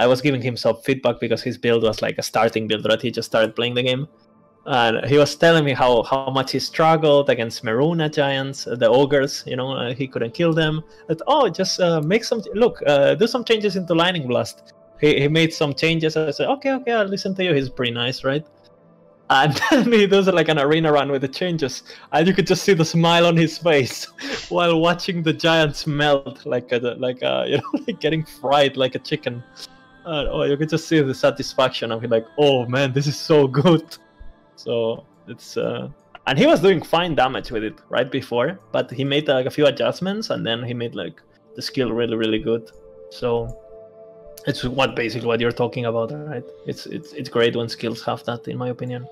I was giving him some feedback because his build was like a starting build, right? He just started playing the game. And he was telling me how, how much he struggled against Maruna giants, the ogres. You know, uh, he couldn't kill them. But, oh, just uh, make some look, uh, do some changes into Lightning Blast. He, he made some changes. I said, okay, okay, I'll listen to you. He's pretty nice, right? And then he does like an arena run with the changes, and you could just see the smile on his face while watching the giants melt, like a, like a, you know, like getting fried like a chicken. Uh, oh, you could just see the satisfaction of it, like, oh man, this is so good. So it's uh, and he was doing fine damage with it right before, but he made like a few adjustments, and then he made like the skill really, really good. So it's what basically what you're talking about, right? It's it's it's great when skills have that, in my opinion.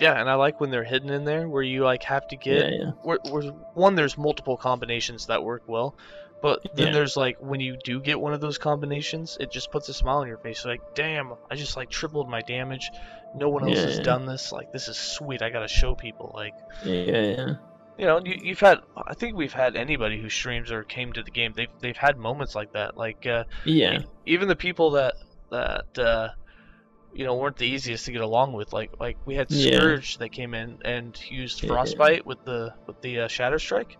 Yeah, and I like when they're hidden in there, where you like have to get. Yeah, yeah. Where, where one, there's multiple combinations that work well, but then Yeah. there's like when you do get one of those combinations, it just puts a smile on your face. Like, damn, I just like tripled my damage. No one else has Yeah. done this. Like, this is sweet. I gotta show people. Like, Yeah, yeah. you know, you, you've had. I think we've had anybody who streams or came to the game. They've they've had moments like that. Like, uh, Yeah. even the people that that uh, you know weren't the easiest to get along with. Like like we had. Scourge that came in and used. Frostbite with the with the uh, Shadow Strike.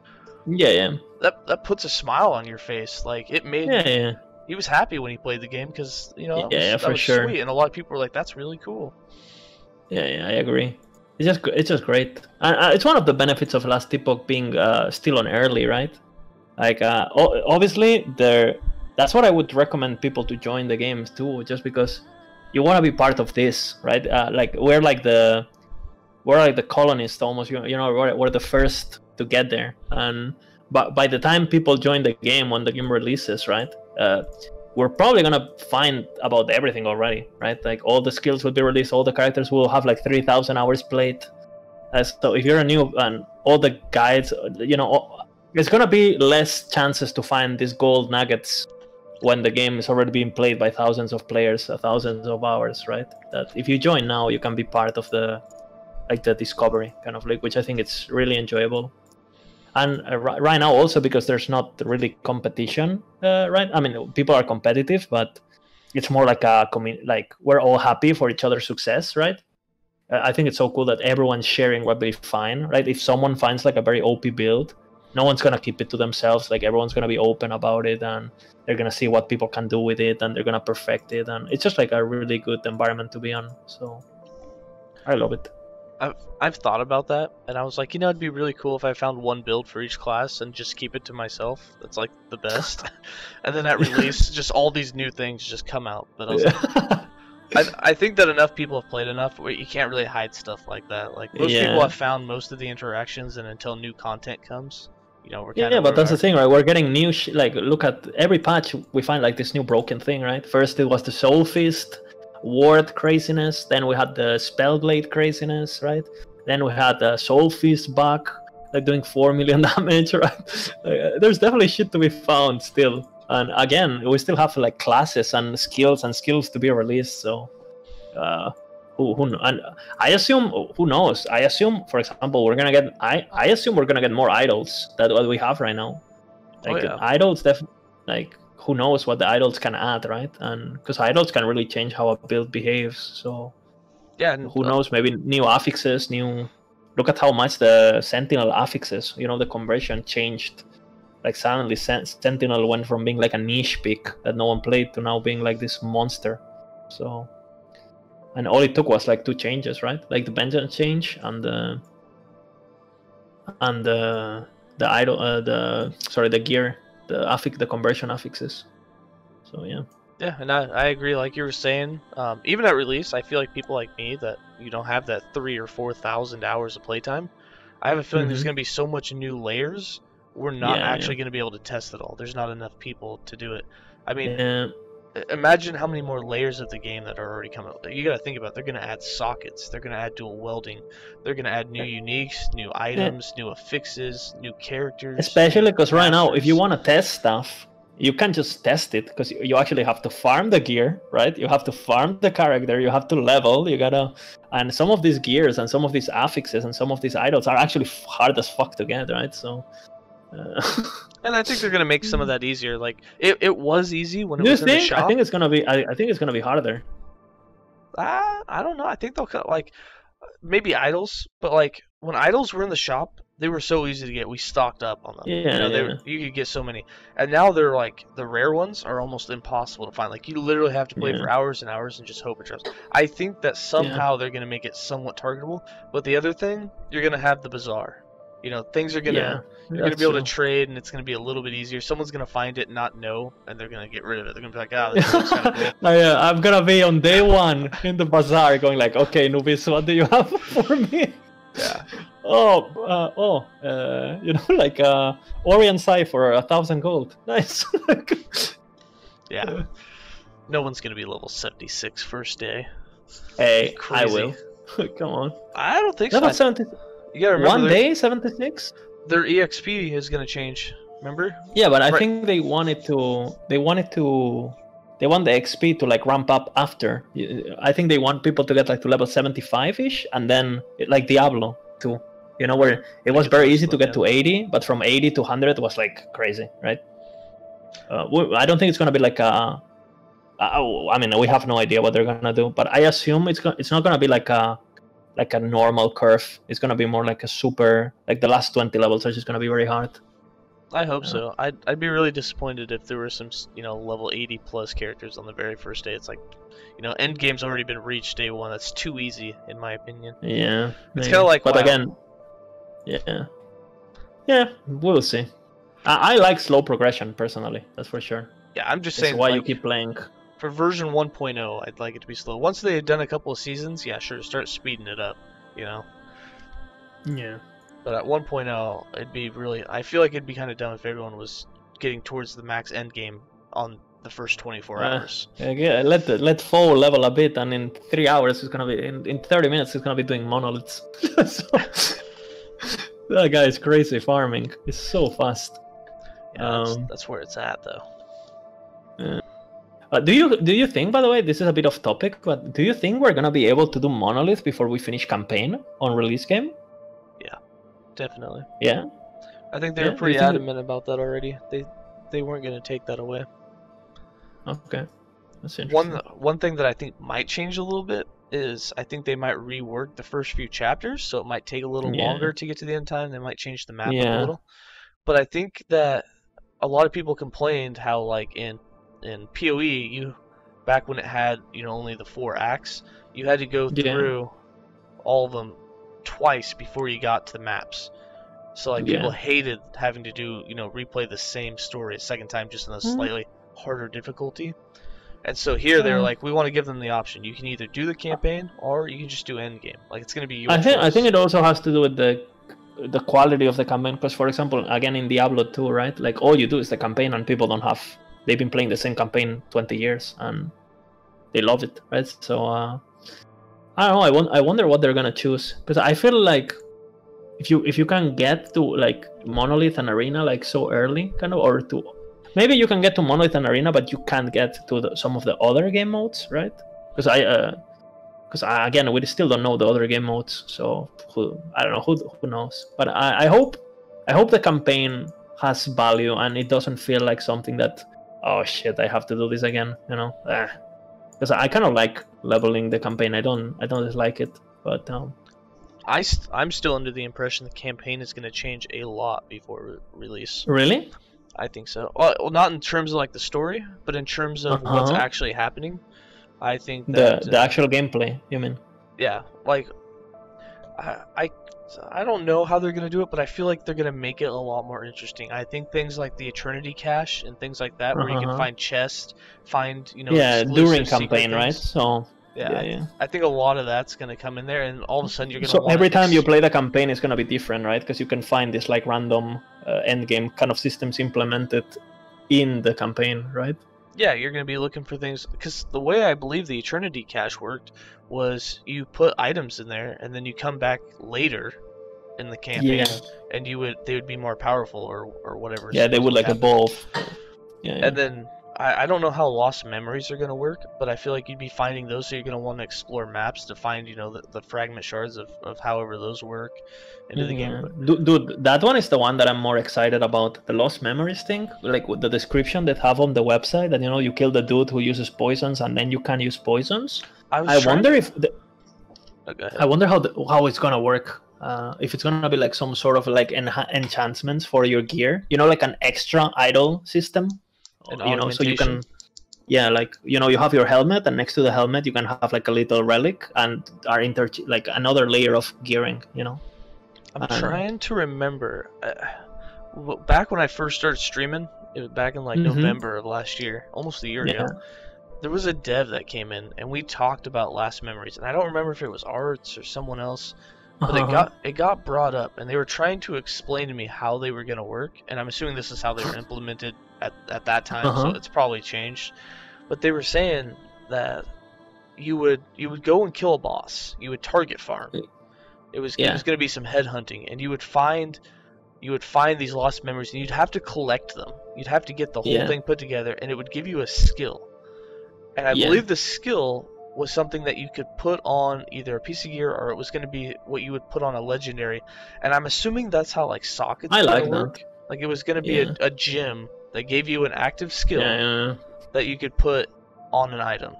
Yeah, yeah. That that puts a smile on your face. Like it made Yeah, yeah. he was happy when he played the game because you know that Yeah, was, yeah, for sure. sweet, and a lot of people were like, "That's really cool." Yeah, yeah, I agree. It's just it's just great, and uh, it's one of the benefits of Last Epoch being uh, still on early, right? Like, uh, obviously, there. That's what I would recommend people to join the games too, just because you want to be part of this, right? Uh, like we're like the we're like the colonists almost. You you know, we're, we're the first to get there, and but by the time people join the game when the game releases, right? Uh, we're probably gonna find about everything already, right? Like all the skills will be released, all the characters will have like three thousand hours played. Uh, so if you're a new and all the guides, you know, there's gonna be less chances to find these gold nuggets when the game is already being played by thousands of players, uh, thousands of hours, right? That if you join now, you can be part of the like the discovery kind of like, which I think it's really enjoyable and uh, right now also because there's not really competition uh, right i mean people are competitive but it's more like a commun- like we're all happy for each other's success right? Uh, i think it's so cool that everyone's sharing what they find right? If someone finds like a very op build no one's gonna keep it to themselves like everyone's gonna be open about it and they're gonna see what people can do with it and they're gonna perfect it and it's just like a really good environment to be on so i love it I've I've thought about that, and I was like, you know, it'd be really cool if I found one build for each class and just keep it to myself. That's like the best. and then at release, just all these new things just come out. But I was like, I, I think that enough people have played enough where you can't really hide stuff like that. Like most people have found most of the interactions, and until new content comes, you know, we're Yeah, yeah, but that's the thing, right? We're getting new sh- like look at every patch we find like this new broken thing, right? First it was the Soul Feast ward craziness, then we had the Spellblade craziness, right? Then we had the Soul Feast back, like doing four million damage, right? Uh, there's definitely shit to be found still. And again, we still have like classes and skills and skills to be released, so uh who, who and I assume who knows? I assume, for example, we're gonna get I I assume we're gonna get more idols than what we have right now. Oh, Like yeah. idols, definitely like who knows what the idols can add, right? And because idols can really change how a build behaves. So yeah. Who uh, knows? Maybe new affixes, new. Look at how much the Sentinel affixes. You know, the conversion changed. Like suddenly, Sentinel went from being like a niche pick that no one played to now being like this monster. So, and all it took was like two changes, right? Like the vengeance change and the and the the idol, uh, the sorry, the gear, the affix, the conversion affixes. So yeah. Yeah, and I, I agree. Like you were saying, um, even at release, I feel like people like me that you don't have that three or four thousand hours of playtime. I have a feeling there's Mhm. going to be so much new layers. We're not Yeah, yeah. actually going to be able to test it all. There's not enough people to do it. I mean, Yeah. Imagine how many more layers of the game that are already coming. You got to think about. it. They're going to add sockets. They're going to add dual welding. They're going to add new uniques, new items, new affixes, new characters. Especially because right now, if you want to test stuff, you can't just test it because you actually have to farm the gear, right? You have to farm the character, you have to level, you gotta. And some of these gears and some of these affixes and some of these idols are actually hard as fuck to get, right? So Uh, And I think they're gonna make some of that easier. Like it, it was easy when it you was in the shop. I think it's gonna be. I, I think it's gonna be harder. Ah, I don't know. I think they'll cut like maybe idols, but like when idols were in the shop, they were so easy to get. We stocked up on them. you Yeah, know, they yeah. were, you could get so many, and now they're like the rare ones are almost impossible to find. Like you literally have to play Yeah. for hours and hours and just hope it drops. I think that somehow they're gonna make it somewhat targetable. But the other thing, you're gonna have the bazaar. You know, things are gonna yeah, you're gonna be able to trade, and it's gonna be a little bit easier. Someone's gonna find it, and not know, and they're gonna get rid of it. They're gonna be like, ah, looks cool. I, uh, I'm gonna be on day one in the bazaar, going like, "Okay, Nubis, what do you have for me?" Yeah. Oh, uh, oh, uh, you know, like uh, Orient for a thousand gold. Nice. Yeah. No one's gonna be level 76 first day. hey, I will. Come on. I don't think so. Level seventy. You gotta remember One day, seventy-six. their EXP is gonna change. Remember? Yeah, but I Right. think they wanted to. They wanted to. They want the XP to like ramp up after. I think they want people to get like to level seventy-five ish, and then like Diablo 2. You know where it was very easy to get to eighty, but from eighty to hundred was like crazy, right? Uh, I don't think it's gonna be like a. I mean, we have no idea what they're gonna do, but I assume it's gonna, it's not gonna be like a like a normal curve. It's gonna be more like a super like the last twenty levels are just gonna be very hard. I hope Yeah. so. I'd, I'd be really disappointed if there were some, you know, level 80 plus characters on the very first day. It's like, you know, end game's already been reached day one. That's too easy, in my opinion. Yeah, It's kinda like but WoW. again, yeah, yeah, we'll see. I, I like slow progression personally. That's for sure. Yeah, I'm just That's saying, why you keep playing. For version 1.0, I'd like it to be slow. Once they've done a couple of seasons, yeah, sure, start speeding it up, you know? Yeah, But at 1.0, it'd be really. I feel like it'd be kind of dumb if everyone was getting towards the max end game on the first 24 Uh, hours. yeah. Let the, let four level a bit, and in three hours it's gonna be in, in thirty minutes it's gonna be doing monoliths. so, that guy is crazy farming. It's so fast. Yeah, that's, um, that's where it's at, though. Uh, do you do you think, by the way, this is a bit off topic, but do you think we're gonna be able to do monolith before we finish campaign on release game? Yeah, definitely. Yeah. I think they Yeah, were pretty it- adamant about that already. They they weren't going to take that away. Okay. That's interesting. One one thing that I think might change a little bit is I think they might rework the first few chapters, so it might take a little Yeah. longer to get to the end time. They might change the map a little. But I think that a lot of people complained how like in in PoE you back when it had you know only the four acts, you had to go Yeah. through all of them twice before you got to the maps. So like Yeah. people hated having to do you know replay the same story a second time just in a Mhm. slightly harder difficulty. And so here they're like, we want to give them the option. You can either do the campaign or you can just do end game. Like it's gonna be your I think I think it also has to do with the the quality of the campaign. Because for example, again in Diablo 2, right? Like all you do is the campaign, and people don't have. They've been playing the same campaign 20 years, and they love it, right? So uh, I don't know. I, won- I wonder what they're gonna choose because I feel like if you if you can get to like monolith and arena like so early, kind of, or to maybe you can get to monolith and arena, but you can't get to the, some of the other game modes, right? Because I. Uh, because again we still don't know the other game modes so who, i don't know who, who knows but I, I hope i hope the campaign has value and it doesn't feel like something that oh shit i have to do this again you know because i kind of like leveling the campaign i don't i don't dislike it but um I st- I'm still under the impression the campaign is gonna change a lot before re- release. really I think so. Well, well, not in terms of like the story, but in terms of what's Uh-huh. actually happening. I think the the uh, actual gameplay you mean yeah, like I, I I don't know how they're gonna do it, but I feel like they're gonna make it a lot more interesting. I think things like the Eternity Cache and things like that, where you can Uh-huh. find chests, find you know yeah exclusive during secret campaign right things. so Yeah, yeah I, yeah I think a lot of that's gonna come in there, and all of a sudden you're gonna. so wanna every time you ex- play the campaign it's going to be different right because you can find this like random uh, end game kind of systems implemented in the campaign right Yeah, you're going to be looking for things because the way I believe the Eternity Cache worked was you put items in there and then you come back later in the campaign Yeah. and you would they would be more powerful or or whatever. yeah they would like happen. evolve yeah, yeah. And then I, I don't know how lost memories are gonna work, but I feel like you'd be finding those, so you're gonna want to explore maps to find, you know, the, the fragment shards of, of however those work into the Yeah. game. Du- Dude, that one is the one that I'm more excited about. The lost memories thing, like with the description they have on the website, that you know you kill the dude who uses poisons, and then you can use poisons. I was I wonder if the, Oh, go ahead. I wonder how the, how it's gonna work. Uh, if it's gonna be like some sort of like enha- enchantments for your gear, you know, like an extra idol system. You know, so you can, yeah, like you know, you have your helmet, and next to the helmet, you can have like a little relic, and are inter like another layer of gearing. You know. I'm trying to remember. Uh, back when I first started streaming, it was back in like Mhm. November of last year, almost a year Yeah. ago. There was a dev that came in, and we talked about Last Memories, and I don't remember if it was Arts or someone else, but it Uh-huh. got it got brought up, and they were trying to explain to me how they were gonna work, and I'm assuming this is how they were implemented at at that time, so Uh-huh. it's probably changed. But they were saying that you would you would go and kill a boss, you would target farm. It was it was gonna be some headhunting, and you would find you would find these lost memories, and you'd have to collect them. You'd have to get the whole Yeah. thing put together, and it would give you a skill. And I Yeah. believe the skill was something that you could put on either a piece of gear or it was going to be what you would put on a legendary. And I'm assuming that's how like sockets I like that. Like it was going to be Yeah. a, a gem that gave you an active skill Yeah, yeah, that you could put on an item.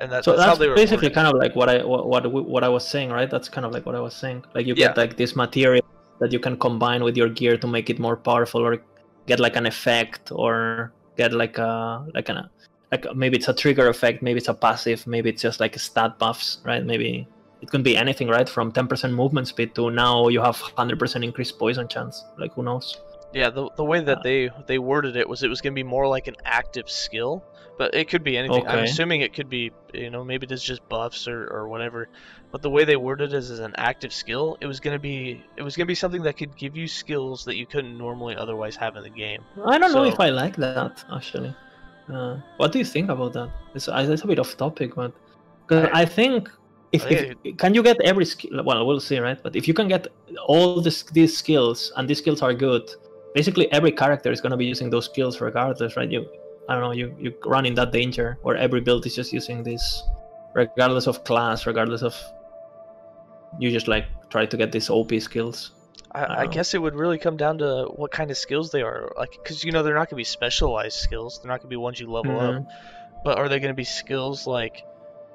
And that, So that's, how that's they were basically worded. kind of like what I what, what what I was saying, right? That's kind of like what I was saying. Like you get like this material that you can combine with your gear to make it more powerful, or get like an effect, or get like a like an like maybe it's a trigger effect, maybe it's a passive, maybe it's just like stat buffs, right? Maybe it can be anything, right? From 10% movement speed to now you have 100% increased poison chance. Like who knows? Yeah, the, the way that Uh, they they worded it was it was going to be more like an active skill, but it could be anything. I'm assuming it could be, you know, maybe it's just buffs or, or whatever. But the way they worded it is as an active skill, it was going to be it was going to be something that could give you skills that you couldn't normally otherwise have in the game. I don't know if I like that actually. Uh, what do you think about that? It's, it's a bit off topic, but 'cause I- I, think if, I if can you get every skill? Well, we'll see, right? But if you can get all this, these skills and these skills are good, basically every character is gonna be using those skills regardless, right? You, I don't know, you you run in that danger where every build is just using this, regardless of class, regardless of. You just like try to get these OP skills. I I, guess it would really come down to what kind of skills they are, like because you know they're not going to be specialized skills. They're not going to be ones you level up. Mhm. But are they going to be skills like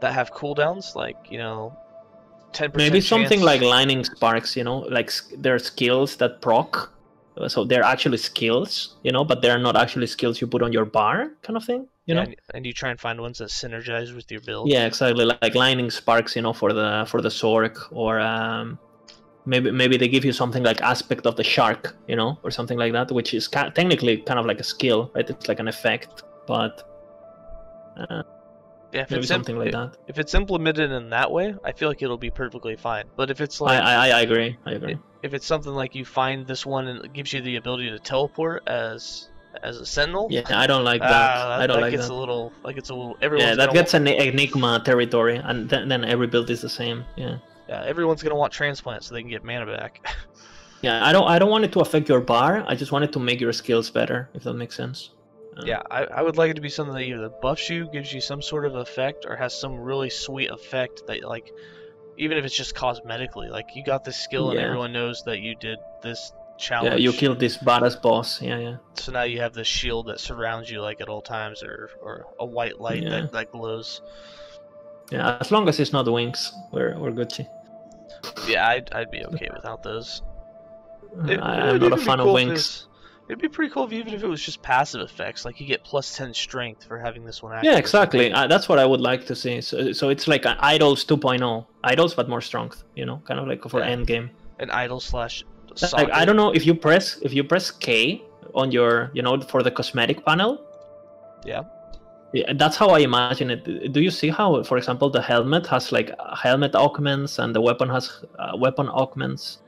that have cooldowns, like you know, ten percent? maybe something like lightning sparks you know like s- they're skills that proc so they're actually skills you know but they're not actually skills you put on your bar kind of thing you know and, and you try and find ones that synergize with your build. yeah exactly like lightning sparks you know for the for the sork or um maybe maybe they give you something like aspect of the shark you know or something like that which is ca- technically kind of like a skill right? It's like an effect but uh, yeah if maybe it's something like that. If it's implemented in that way, I feel like it'll be perfectly fine. But if it's like I i I agree i agree. If it's something like you find this one and it gives you the ability to teleport as as a sentinel, yeah i don't like ah, that. i don't that like gets that. a little like it's a little yeah that gets an enigma territory and then, then every build is the same yeah yeah everyone's gonna want transplant so they can get mana back. yeah i don't i don't want it to affect your bar i just want it to make your skills better if that makes sense Uh, yeah, I, I would like it to be something that either buffs you, gives you some sort of effect, or has some really sweet effect that like even if it's just cosmetically, like you got this skill and everyone knows that you did this challenge. yeah you killed this badass boss yeah yeah So now you have this shield that surrounds you like at all times, or or a white light Yeah. that, that glows. Yeah as long as it's not wings we're, we're gucci Yeah, I'd, I'd be okay without those. It- I, I'm not a fan cool of wings It'd be pretty cool if even if it was just passive effects, like you get plus ten strength for having this one active. yeah exactly uh, that's what i would like to see so, so it's like an idols 2.0 idols but more strength you know kind of like for Yeah. end game An idol slash. like i don't know if you press if you press k on your you know for the cosmetic panel Yeah. Yeah, that's how I imagine it. Do you see how, for example, the helmet has like helmet augments and the weapon has uh, weapon augments?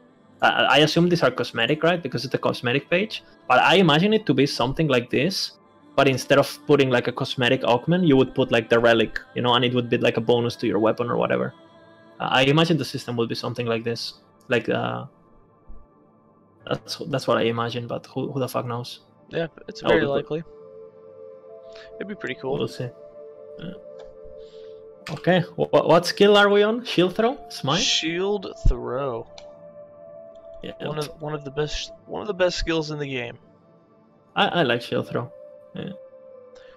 Uh, I assume these are cosmetic, right? Because it's a cosmetic page. But I imagine it to be something like this. But instead of putting like a cosmetic augment, you would put like the relic, you know, and it would be like a bonus to your weapon or whatever. Uh, I imagine the system would be something like this. Like, uh, that's that's what I imagine. But who who the fuck knows? Yeah, it's very likely. It'd be pretty cool. We'll see. Yeah. Okay, what, what skill are we on? Shield throw, smite. Shield throw. Yeah, One of one of the best one of the best skills in the game. I, I like shield throw. Yeah.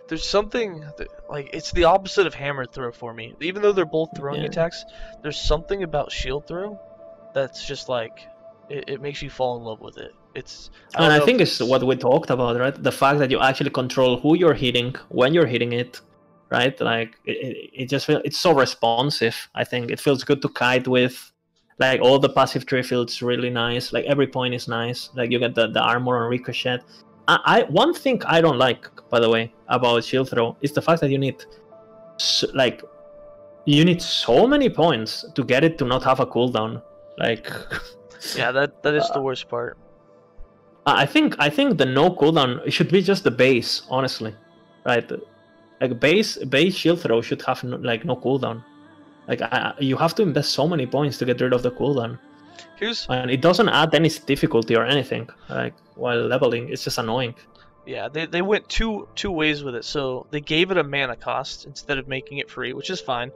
There's something that, like it's the opposite of hammer throw for me. Even though they're both throwing Yeah. attacks, there's something about shield throw that's just like it, it makes you fall in love with it. It's don't and I think if it's what we talked about, right? The fact that you actually control who you're hitting, when you're hitting it, right? Like it, it, just feels it's so responsive. I think it feels good to kite with. Like all the passive tree feels really nice. Like every point is nice. Like you get the, the armor on ricochet. I, I one thing I don't like, by the way, about shield throw is the fact that you need, s like, you need so many points to get it to not have a cooldown. Like. yeah, that that is Uh, the worst part. I think I think the no cooldown it should be just the base, honestly, right? Like base base shield throw should have no, like no cooldown. Like I, you have to invest so many points to get rid of the cooldown, Here's and it doesn't add any difficulty or anything. Like while leveling, it's just annoying. Yeah, they, they went two two ways with it. So they gave it a mana cost instead of making it free, which is fine.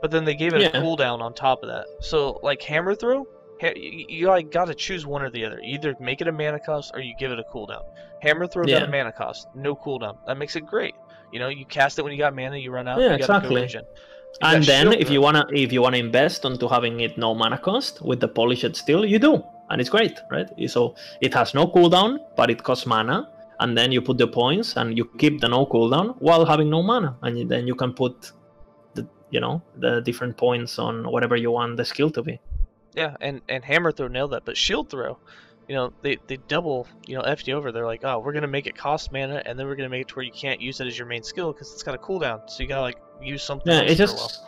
But then they gave it a cooldown on top of that. So like hammer throw, ha- you, you like got to choose one or the other. Either make it a mana cost or you give it a cooldown. Hammer throw got Yeah. a mana cost, no cooldown. That makes it great. You know, you cast it when you got mana, you run out. Yeah, you gotta exactly. And then if you wanna if you wanna invest onto having it no mana cost with the polished steel, you do, and it's great, right? So it has no cooldown, but it costs mana, and then you put the points and you keep the no cooldown while having no mana, and then you can put the you know the different points on whatever you want the skill to be. Yeah, and and hammer throw nailed that, but shield throw, you know, they they double, you know, FD over. They're like, oh, we're gonna make it cost mana, and then we're gonna make it to where you can't use it as your main skill because it's got a cooldown. So you gotta like use something. Yeah, else it just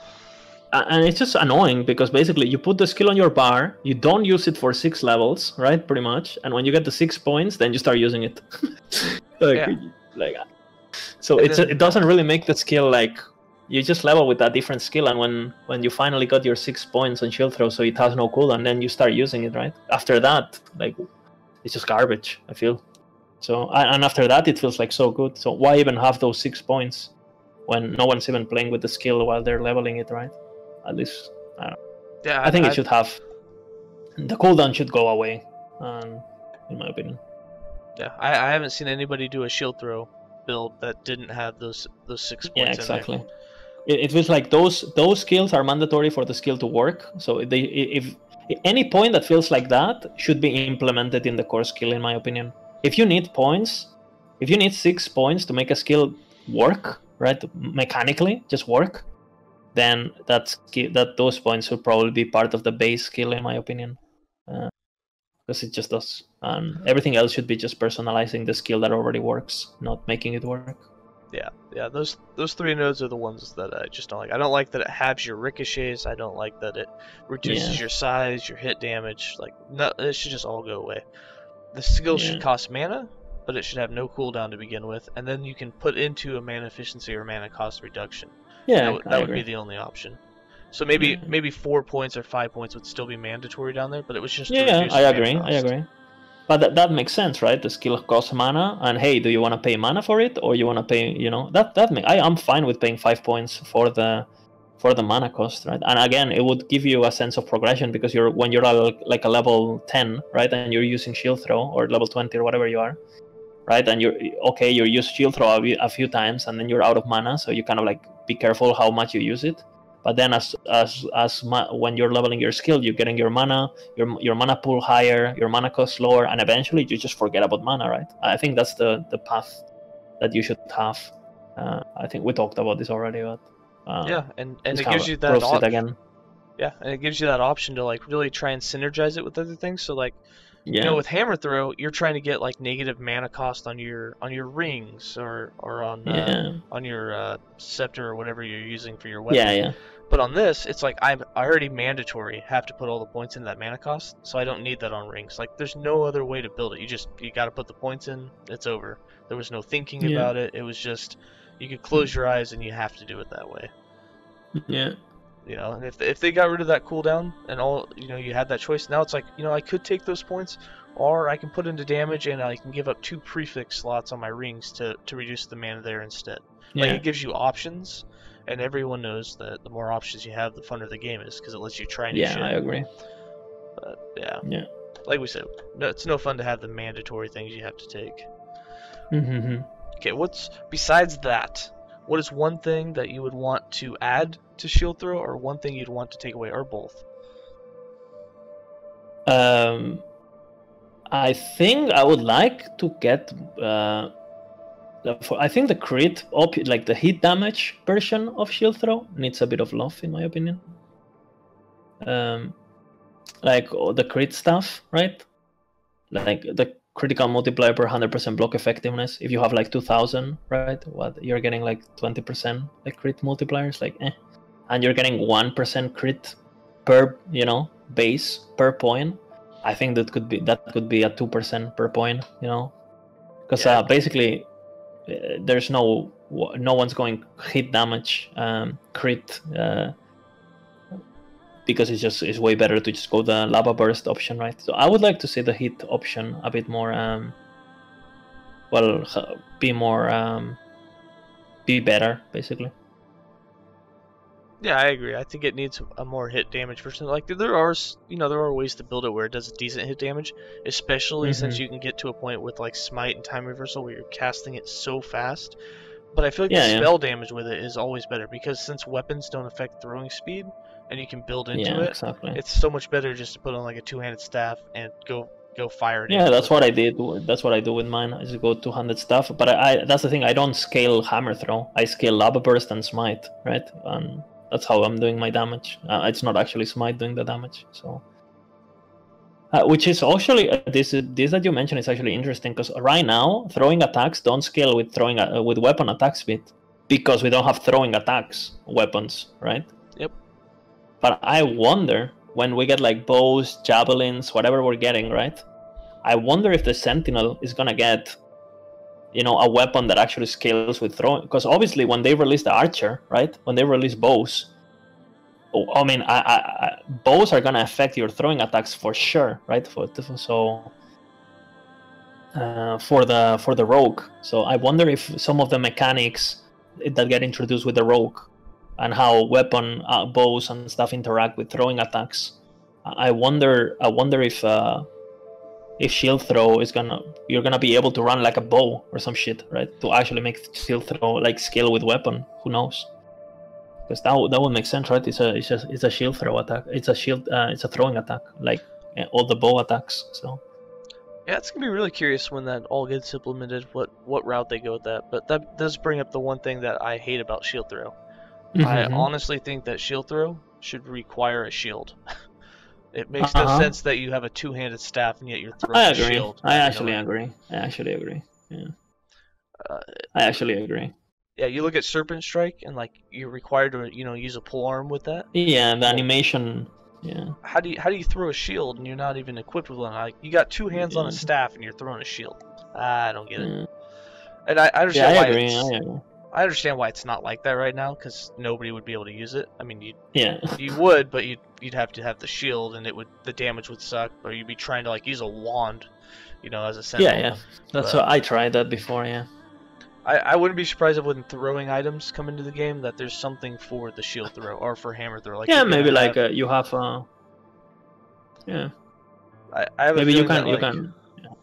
and it's just annoying because basically you put the skill on your bar, you don't use it for six levels, right? Pretty much, and when you get the six points, then you start using it. like, Yeah. like, so then- it doesn't really make the skill like you just level with a different skill, and when when you finally got your six points on shield throw, so it has no cooldown, and then you start using it, right? After that, like, it's just garbage. I feel. So and after that, it feels like so good. So why even have those six points when no one's even playing with the skill while they're leveling it, right? At least i Yeah, I think it should have the cooldown should go away, um, in my opinion. Yeah, I, I haven't seen anybody do a shield throw build that didn't have those those six points. Yeah, exactly. It, it feels like those those skills are mandatory for the skill to work. So they if any point that feels like that should be implemented in the core skill, in my opinion. If you need points, if you need six points to make a skill work, right, mechanically, just work, then that skill, that those points should probably be part of the base skill, in my opinion, uh, because it just does. And everything else should be just personalizing the skill that already works, not making it work. Yeah, yeah. Those those three nodes are the ones that I just don't like. I don't like that it halves your ricochets. I don't like that it reduces Yeah. your size, your hit damage. Like, no, it should just all go away. The skill Yeah. should cost mana, but it should have no cooldown to begin with, and then you can put into a mana efficiency or mana cost reduction. Yeah, that would, that would be the only option. So maybe Yeah. maybe four points or five points would still be mandatory down there, but it was just to Yeah, I agree. I agree. But that, that makes sense, right? The skill costs mana, and hey, do you want to pay mana for it, or you want to pay? You know, that that make, I I'm fine with paying five points for the for the mana cost, right? And again, it would give you a sense of progression because you're when you're like a level ten, right, and you're using shield throw or level twenty or whatever you are, right, and you're okay, you use shield throw a few times, and then you're out of mana, so you kind of like be careful how much you use it. But then, as as as ma- when you're leveling your skill, you're getting your mana, your your mana pool higher, your mana cost lower, and eventually you just forget about mana, right? I think that's the the path that you should have. Uh, I think we talked about this already, but uh, Yeah, and and it gives you that op- again. yeah, and it gives you that option to like really try and synergize it with other things. So like Yeah, you know with hammer throw, you're trying to get like negative mana cost on your on your rings or or on uh, yeah, on your uh, scepter or whatever you're using for your weapon. yeah, yeah. But on this, it's like I'm already mandatory have to put all the points in that mana cost, so I don't need that on rings. Like there's no other way to build it. You just you got to put the points in. It's over. There was no thinking Yeah. about it. It was just you could close your eyes and you have to do it that way. Yeah, You know, and if if they got rid of that cooldown and all, you know, you had that choice. Now it's like you know I could take those points, or I can put into damage and I can give up two prefix slots on my rings to to reduce the mana there instead. Like Yeah. it gives you options, and everyone knows that the more options you have, the funner the game is because it lets you try new Yeah, shit. I agree. But yeah, Yeah. like we said, no, it's no fun to have the mandatory things you have to take. hmm Okay, what's besides that? What is one thing that you would want to add to shield throw, or one thing you'd want to take away, or both? Um, I think I would like to get. Uh, I think the crit, op, like the hit damage version of shield throw, needs a bit of love, in my opinion. Um, like all the crit stuff, right? Like the critical multiplier per hundred percent block effectiveness. If you have like two thousand, right? What you're getting like twenty percent like crit multipliers, like eh, and you're getting one percent crit per you know base per point. I think that could be that could be a two percent per point, you know, because Yeah. uh, basically uh, there's no no one's going hit damage um, crit uh, because it's just it's way better to just go the lava burst option, right? So I would like to see the hit option a bit more, um, well, be more, um, be better, basically. Yeah, I agree. I think it needs a more hit damage version. Like there are, you know, there are ways to build it where it does a decent hit damage, especially since Mhm. you can get to a point with like smite and time reversal where you're casting it so fast. But I feel like Yeah, the yeah. spell damage with it is always better because since weapons don't affect throwing speed and you can build into yeah, it, exactly. it's so much better just to put on like a two-handed staff and go go fire it. Yeah, that's what I did. That's what I do with mine. I just go 200 stuff. But I, I that's the thing. I don't scale hammer throw. I scale lava burst and smite, right? And that's how I'm doing my damage. Uh, it's not actually smite doing the damage. So, uh, which is actually uh, this this that you mentioned is actually interesting because right now throwing attacks don't scale with throwing uh, with weapon attack speed because we don't have throwing attacks weapons, right? Yep. But I wonder when we get like bows, javelins, whatever we're getting, right? I wonder if the sentinel is gonna get, you know, a weapon that actually scales with throwing. Because obviously, when they release the archer, right? When they release bows, oh, I mean, I, I, I, bows are gonna affect your throwing attacks for sure, right? For so. Uh, for the for the rogue, so I wonder if some of the mechanics that get introduced with the rogue and how weapon uh, bows and stuff interact with throwing attacks. I wonder. I wonder if uh, if shield throw is gonna you're gonna be able to run like a bow or some shit, right? To actually make shield throw like scale with weapon. Who knows? Because that would- that would make sense, right? It's a it's a it's a shield throw attack. It's a shield. Uh, it's a throwing attack, like uh, all the bow attacks. So Yeah, it's gonna be really curious when that all gets implemented. What what route they go with that? But that does bring up the one thing that I hate about shield throw. I Mhm. honestly think that shield throw should require a shield. it makes no Uh-huh. sense that you have a two-handed staff and yet you're throwing I a shield. I you know? actually agree. I actually agree. Yeah. Uh, I actually agree. yeah, you look at Serpent Strike and like you're required to you know use a polearm with that. Yeah, the animation. Yeah. How do you how do you throw a shield and you're not even equipped with one? Like you got two hands on a staff and you're throwing a shield. I don't get it. Yeah, And I, I yeah understand I why agree. it's, I understand why it's not like that right now because nobody would be able to use it. I mean, you Yeah. you would, but you'd you'd have to have the shield and it would the damage would suck, or you'd be trying to like use a wand, you know, as a sentinel. Yeah, yeah. That's But- what I tried that before. Yeah. I, I wouldn't be surprised if when throwing items come into the game that there's something for the shield throw or for hammer throw. Like yeah, maybe like have- uh, you have. Uh, yeah, I, I have a maybe you can. that, You like, can.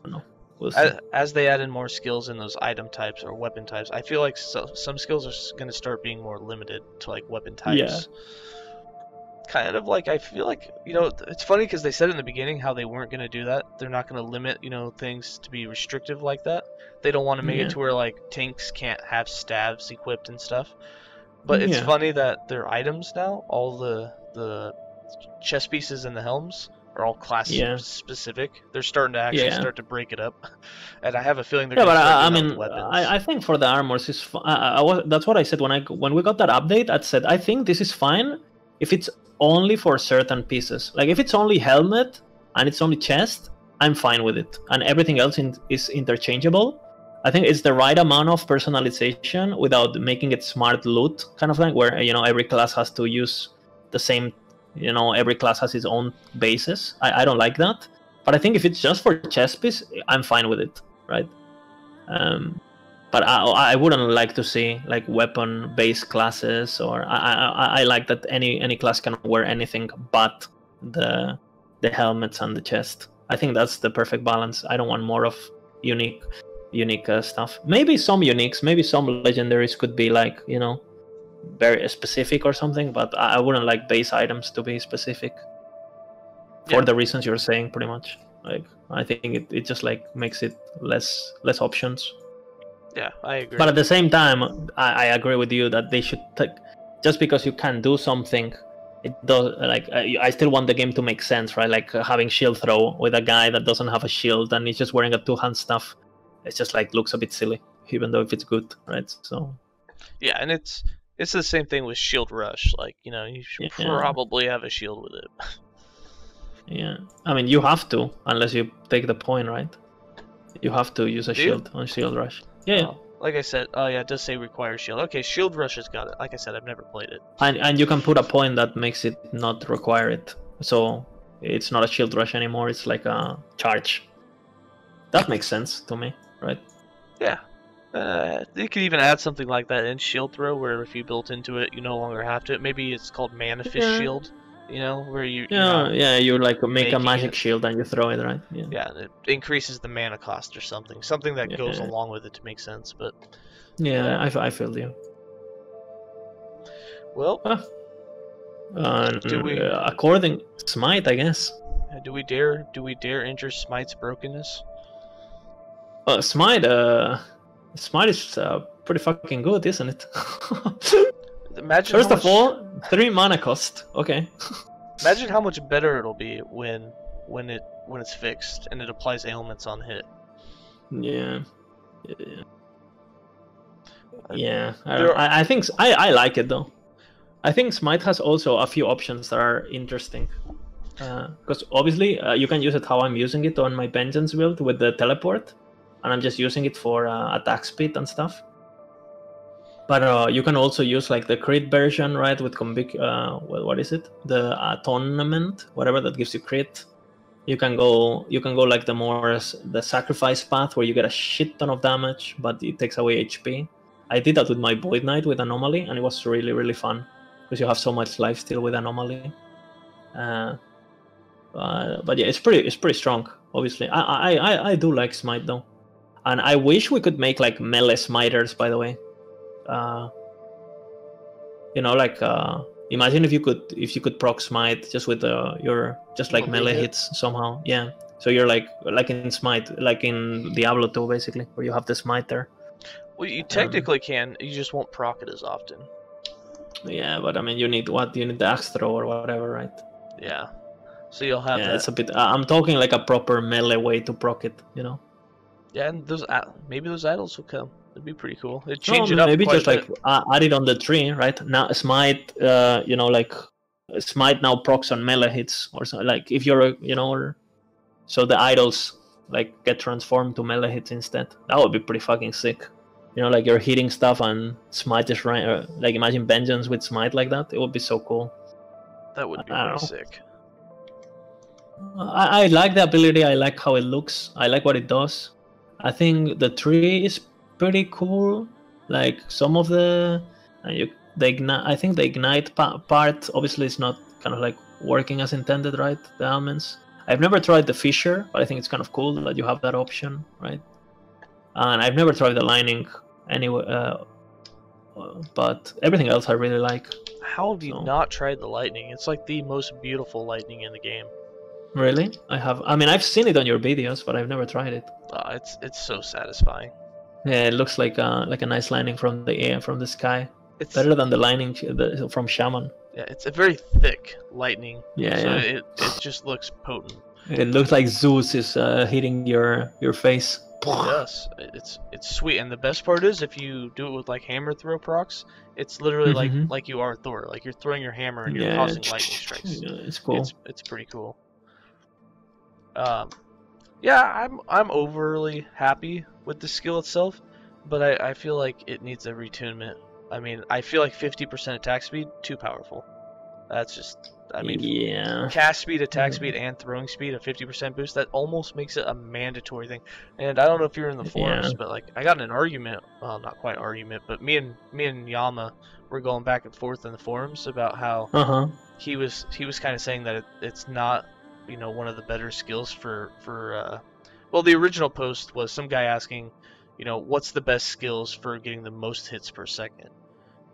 Yeah, I don't know. We'll see. as, as they add in more skills in those item types or weapon types, I feel like so, some skills are going to start being more limited to like weapon types. Yeah. Kind of like I feel like you know it's funny because they said in the beginning how they weren't going to do that. They're not going to limit you know things to be restrictive like that. They don't want to make Yeah. it to where like tanks can't have stabs equipped and stuff. But it's Yeah. funny that their items now, all the the chest pieces and the helms are all class Yeah. specific. They're starting to actually Yeah. start to break it up, and I have a feeling they're yeah, but start uh, I, I mean. I, I think for the armors is. F- I, I I was, that's what I said when I when we got that update. I said I think this is fine if it's only for certain pieces. Like if it's only helmet and it's only chest, I'm fine with it, and everything else in, is interchangeable. I think it's the right amount of personalization without making it smart loot kind of thing, where you know every class has to use the same. You know, every class has its own basis. I, I don't like that, but I think if it's just for chess piece, I'm fine with it, right? Um, but I, I wouldn't like to see like weapon based classes or I, I I like that any any class can wear anything but the the helmets and the chest. I think that's the perfect balance. I don't want more of unique unique uh, stuff. Maybe some uniques, maybe some legendaries could be like you know very specific or something, but I wouldn't like base items to be specific for Yeah. the reasons you're saying pretty much. Like I think it, it just like makes it less less options. Yeah, I agree. But at the same time, I, I agree with you that they should take just because you can do something, it does like I, I still want the game to make sense, right? Like uh, having shield throw with a guy that doesn't have a shield and he's just wearing a two hand stuff. It's just like looks a bit silly, even though if it's good, right? So yeah, and it's it's the same thing with Shield Rush. Like you know, you should Yeah. probably have a shield with it. yeah, I mean you have to unless you take the point, right? You have to use a Do you? shield on shield rush. Yeah, yeah. Oh, like I said, oh yeah, it does say require shield. Okay, Shield Rush has got it. Like I said, I've never played it. and and you can put a point that makes it not require it so it's not a shield rush anymore it's like a charge that makes sense to me right Yeah. Uh, you could even add something like that in Shield Throw, where if you built into it, you no longer have to. Maybe it's called Manifest Yeah. Shield. You know, where you yeah yeah you like make a magic it- shield and you throw it right yeah yeah, it increases the mana cost or something. Something that goes along with it to make sense. But yeah I, I feel you well, and Do we- uh, according smite i guess uh, do we dare do we dare injure Smite's brokenness? uh, smite uh smite is uh, pretty fucking good isn't it Imagine first of much, all three mana cost okay imagine how much better it'll be when when it when it's fixed and it applies ailments on hit. Yeah. Yeah. Yeah. I, don't- I, I think I, I like it though. I think Smite has also a few options that are interesting. Because obviously uh, you can use it how I'm using it on my Vengeance build with the teleport, and I'm just using it for uh, attack speed and stuff. But uh, you can also use like the crit version, right? With convic, uh, what, is it? The atonement, whatever that gives you crit you can go you can go like the more the sacrifice path where you get a shit ton of damage but it takes away hp i did that with my void knight with anomaly and it was really really fun because you have so much life still with anomaly uh, uh, but yeah it's pretty it's pretty strong obviously I, I i i do like smite though and i wish we could make like melee smiters by the way uh you know like uh imagine if you could if you could proc smite just with uh, your just like Melee melee hit. hits somehow yeah so you're like like in smite like in diablo 2 basically where you have the smiter Well, Um, you technically can. You just won't proc it as often. yeah but i mean you need what you need the axe throw or whatever right Yeah. So you'll have yeah that. it's a bit uh, i'm talking like a proper melee way to proc it you know Yeah, and those a- maybe those idols will come. It'd be pretty cool. No, change it up. maybe just like uh, add it on the tree right now smite uh you know like smite now procs on melee hits or something. like if you're a you know or so the idols like get transformed to melee hits instead that would be pretty fucking sick you know like you're hitting stuff and smite is right uh, like imagine vengeance with smite like that it would be so cool that would be I pretty sick. I, I like the ability i like how it looks i like what it does i think the tree is pretty cool. Like some of the uh, you, ignite i think the ignite pa- part obviously is not kind of like working as intended right? The elements. I've never tried the fissure but i think it's kind of cool that you have that option right? And i've never tried the lining anyway uh, but everything else i really like. How have you So- not tried the lightning? It's like the most beautiful lightning in the game. Really i have i mean i've seen it on your videos but i've never tried it Uh, it's it's so satisfying. Yeah, it looks like a like a nice lining from the air from the sky. It's Better than the lining the, from Shaman. yeah, it's a very thick lightning. Yeah, so yeah. it it just looks potent. It looks like Zeus is uh, hitting your your face. Yes, it's it's sweet, and the best part is if you do it with like hammer throw procs, it's literally Mhm. like like you are Thor, like you're throwing your hammer and you're Yeah, causing lightning strikes. Yeah, it's cool. It's it's pretty cool. Um, yeah, I'm I'm overly happy with the skill itself, but I, I feel like it needs a retunement. I mean, I feel like 50% attack speed too powerful. That's just. I mean, yeah. cast speed, attack speed, and throwing speed, a 50% boost, that almost makes it a mandatory thing. And I don't know if you're in the forums, Yeah. but like I got in an argument, well, not quite argument, but me and me and Yama were going back and forth in the forums about how Uh huh. he was he was kind of saying that it, it's not, you know, one of the better skills for for uh well, the original post was some guy asking, you know, what's the best skills for getting the most hits per second?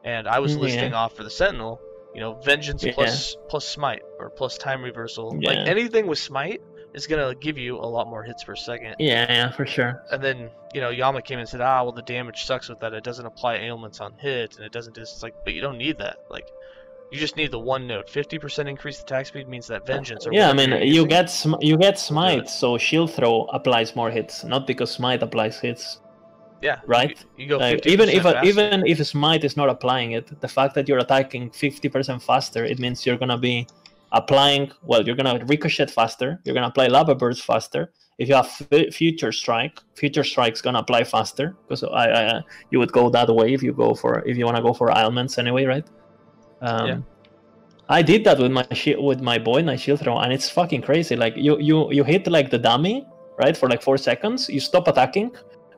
And I was Mm, listing off for the Sentinel, you know, vengeance Yeah. plus plus smite or plus time reversal. Like anything with smite is gonna give you a lot more hits per second. Yeah, yeah, for sure. And then, you know, Yama came and said, ah, well, the damage sucks with that. It doesn't apply ailments on hit, and it doesn't just, it's like, but you don't need that. Like, you just need the one note. 50% increased attack speed means that vengeance. Or Yeah, I mean, using- get sm- you get smite, it. so shield throw applies more hits, not because smite applies hits. yeah, right? You, you go Like, 50% even if faster. even if smite is not applying it, the fact that you're attacking 50% faster, it means you're gonna be applying. Well, you're gonna ricochet faster. You're gonna apply lava burst faster. If you have f- future strike, future strike's gonna apply faster because I, I you would go that way if you go for if you wanna go for ailments anyway, right? Um, Yeah. I did that with my shi with my boy and my shield throw, and it's fucking crazy. Like you you you hit like the dummy right for like four seconds, you stop attacking,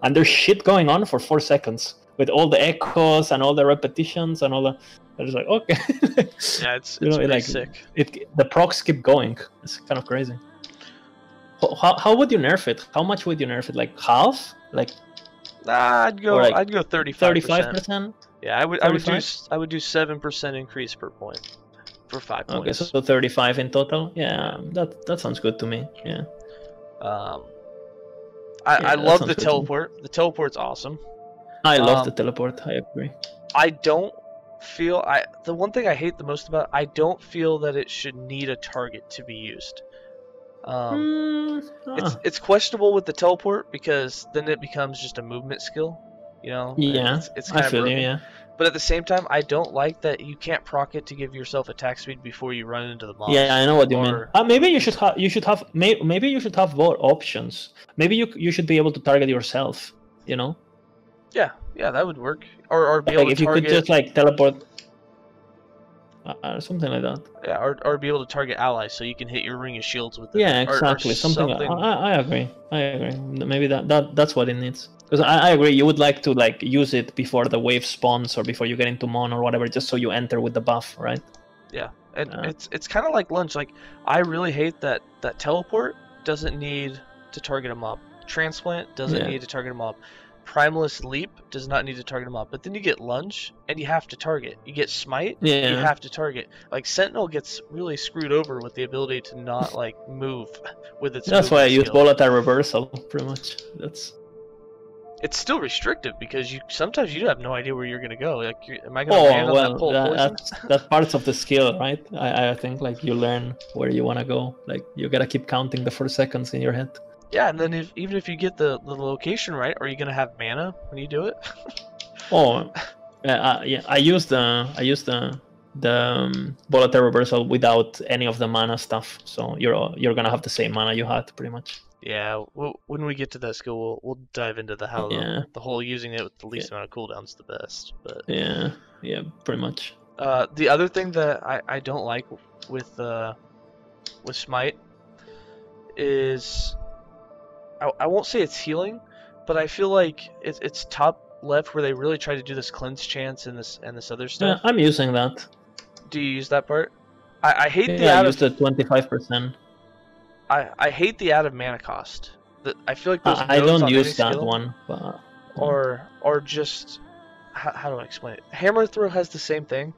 and there's shit going on for four seconds with all the echoes and all the repetitions and all the. I was like, okay, yeah, it's, it's you know, like- sick. it the procs keep going. It's kind of crazy. How, how, would you nerf it? How much would you nerf it? Like half? Like Nah, I'd go. Like I'd go 35. thirty-five percent? Yeah, I would. I would do. 35? I would do seven percent increase per point for five Okay, points. so, so thirty-five in total. Yeah, that that sounds good to me. Yeah. Um, I, Yeah, I love the teleport. The teleport's awesome. I love Um, the teleport. I agree. I don't feel I the one thing I hate the most about it, I don't feel that it should need a target to be used. Um, Mm, it's ah, it's questionable with the teleport because then it becomes just a movement skill, you know. yeah, it's, it's I kinda feel you. Yeah. But at the same time, I don't like that you can't proc it to give yourself attack speed before you run into the boss. Yeah, I know what you mean. Uh, maybe you should have you should have may, maybe you should have more options. Maybe you you should be able to target yourself. You know, yeah, yeah, that would work. Or or be like able if to you target, could just like teleport, uh, uh, something like that. yeah, or, or be able to target allies so you can hit your ring of shields with it. Yeah, or- or exactly. something. something. I, I agree. I agree. Maybe that, that that's what it needs. Because I, I agree. You would like to like use it before the wave spawns or before you get into mon or whatever, just so you enter with the buff, right? Yeah and Uh, it's it's kind of like lunge. Like I really hate that that teleport doesn't need to target a mob. Transplant doesn't Yeah. need to target a mob. Primalist leap does not need to target a mob. But then you get lunge and you have to target. You get smite. yeah. You have to target. Like Sentinel gets really screwed over with the ability to not like move with its. That's why I use volatile reversal pretty much. That's It's still restrictive because you sometimes you have no idea where you're gonna go. Like, am I gonna land oh on well, that pole that, that's that's parts of the skill, right? I, I think like you learn where you wanna go. Like you gotta keep counting the four seconds in your head. Yeah, and then if, even if you get the, the location right, are you gonna have mana when you do it? Oh, uh, uh, yeah. I used the I used the the um, volatile reversal without any of the mana stuff. So you're you're gonna have the same mana you had pretty much. Yeah, w when we get to that skill, we'll, we'll dive into the how Yeah. the, the whole using it with the least amount of cooldowns the best. But Yeah, yeah, pretty much. uh, the other thing that I, I don't like with uh, with smite is I, I won't say it's healing, but I feel like it's it's top left where they really try to do this cleanse chance and this and this other stuff. Yeah. I'm using that. Do you use that part? I, I hate the Yeah, I used of the twenty five percent. I, I hate the out of mana cost. The, I feel like those I don't use that skill- one, but or or just how, how do I explain it? Hammer throw has the same thing.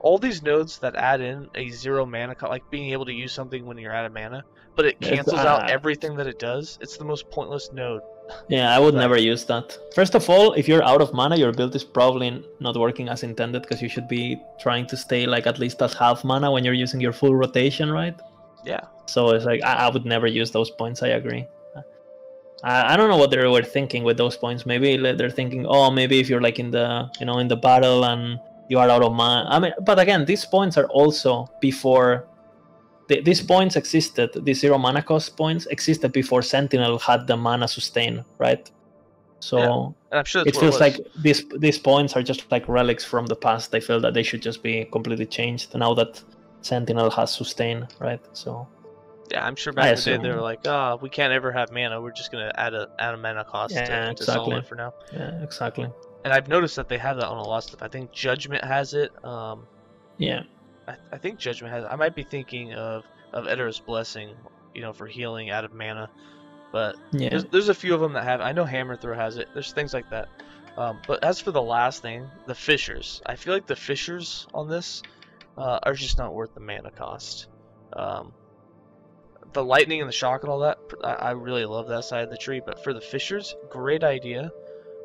All these nodes that add in a zero mana, co- like being able to use something when you're out of mana, but it cancels out uh, everything that it does. It's the most pointless node. yeah, I would Right. never use that. First of all, if you're out of mana, your build is probably not working as intended because you should be trying to stay like at least at half mana when you're using your full rotation, right? Yeah, So it's like I, I would never use those points. I agree. I, I don't know what they were thinking with those points. Maybe they're thinking, oh, maybe if you're like in the you know in the battle and you are out of mana. I mean, but again, these points are also before. These points existed. These zero mana cost points existed before Sentinel had the mana sustain, right? So Yeah, and I'm sure it feels was. like these these points are just like relics from the past. I feel that they should just be completely changed now that Sentinel has sustain, right? So Yeah, I'm sure back in the day they were like, ah, we can't ever have mana. We're just gonna add a add a mana cost Yeah, to, to solve exactly. it for now. yeah, exactly. And I've noticed that they have that on a lot of stuff. I think Judgment has it. Um, Yeah, I, I think Judgment has. I might be thinking of of Eterra's Blessing, you know, for healing out of mana. But yeah. there's, there's a few of them that have. I know Hammer Throw has it. There's things like that. Um, but as for the last thing, the Fissures. I feel like the Fissures on this uh, are just not worth the mana cost. Um, the lightning and the shock and all that, I, I really love that side of the tree. But for the fissures, great idea.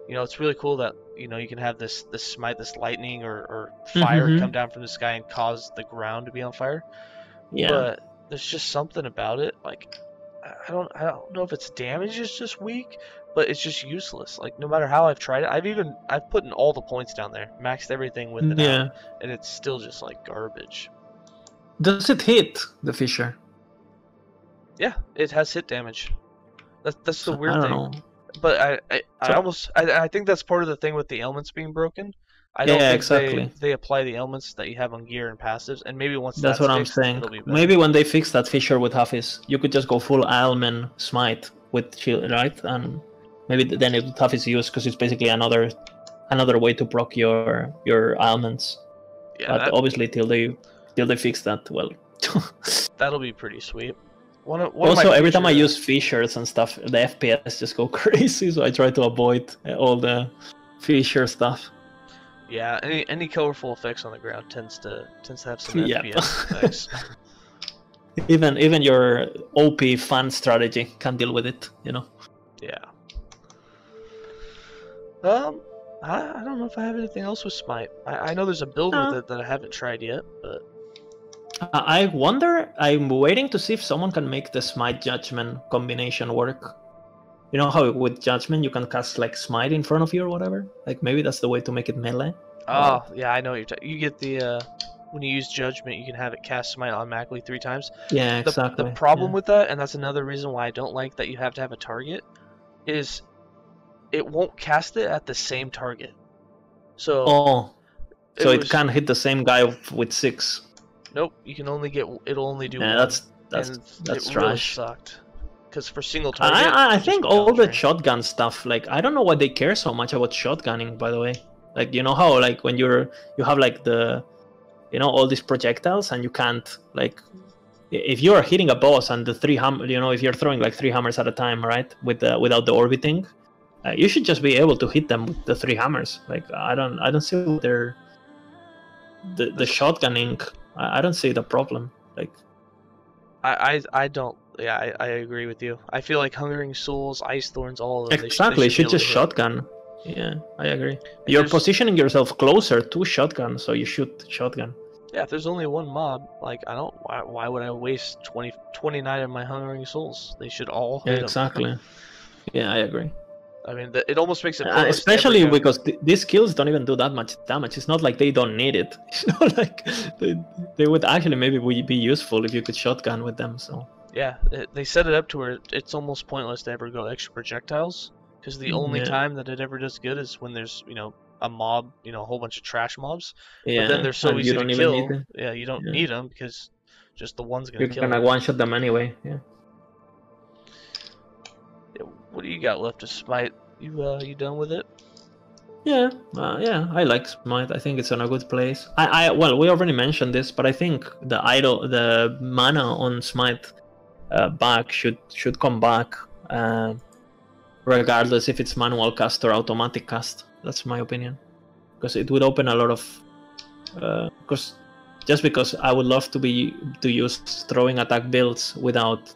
You know, it's really cool that you know you can have this this smite, this lightning or, or fire Mhm. come down from the sky and cause the ground to be on fire. yeah. But there's just something about it. Like I- I don't I don't know if its damage is just weak, but it's just useless. Like no matter how I've tried it, I've even I've put in all the points down there, maxed everything with it, yeah. out, and it's still just like garbage. Does it hit the Fissure? Yeah, it has hit damage. That's that's the I weird don't thing. know. But I I, I So- almost I, I think that's part of the thing with the elements being broken. I don't think exactly. they, they apply the elements that you have on gear and passives, and maybe once That's that's what I'm fixed, saying. it'll be better. Maybe when they fix that Fissure with Hafiz, you could just go full ailment Smite with shield, right? And maybe then it would have its use because it's basically another another way to proc your your ailments. yeah, but that, obviously, till they till they fix that, well. that'll be pretty sweet. One of, one also, every time I use fissures and stuff, the FPS just go crazy. So I try to avoid uh, all the fissure stuff. Yeah, any any colorful effects on the ground tends to tends to have some Yep. FPS effects. Even even your OP fan strategy can deal with it. You know. Yeah. Um, I, I don't know if I have anything else with Smite. I, I know there's a build No. with it that I haven't tried yet, but I I wonder. I'm waiting to see if someone can make the smite judgment combination work. You know how with judgment you can cast like smite in front of you or whatever. Like maybe that's the way to make it melee. oh yeah, I know what you're talking. You get the uh, when you use Judgment, you can have it cast Smite automatically three times. Yeah, The, exactly. the problem yeah. with that, and that's another reason why I don't like that you have to have a target, is it won't cast it at the same target. So oh, so it, was- can hit the same guy with six. nope, you can only get it'll only do Yeah, one. that's that's and that's it really trash. sucked. Because for single target, I, I, think all the shotgun stuff, like I don't know why they care so much about shotgunning. By the way, like you know how like when you're you have like the, you know all these projectiles and you can't like, if you are hitting a boss and the three ham, you know if you're throwing like three hammers at a time, right, with the without the orbiting, uh, you should just be able to hit them with the three hammers. Like I don't I don't see what they're, the the shotgunning. I, I don't see the problem. Like I, I, I don't. Yeah, I, I agree with you. I feel like Hungering Souls, Ice Thorns, all of them. Exactly, they you be should to just hit. shotgun. Yeah, I agree. You're there's- positioning yourself closer to shotgun, so you shoot shotgun. Yeah, if there's only one mob, like I don't. Why, why would I waste 20, 29 of my Hungering Souls? They should all Yeah, exactly. Yeah, I agree. I mean, th- it almost makes it. Uh, especially because th- these skills don't even do that much damage. It's not like they don't need it. It's not like they, they would actually maybe be be useful if you could shotgun with them. So Yeah, they set it up to where it's almost pointless to ever go extra projectiles because the only Yeah. time that it ever does good is when there's you know a mob, you know, a whole bunch of trash mobs. yeah, but then they're so and easy you don't to even kill. Yeah, you don't Yeah. need them because just the one's gonna You're kill. gonna one shot them anyway. Yeah. What do you got left to smite? You uh, you done with it? Yeah, uh, yeah, I like Smite. I think it's in a good place. I, I, well, we already mentioned this, but I think the idol, the mana on Smite, uh, back should should come back, uh, regardless if it's manual cast or automatic cast. That's my opinion, because it would open a lot of, because just because I would love to be to use throwing attack builds without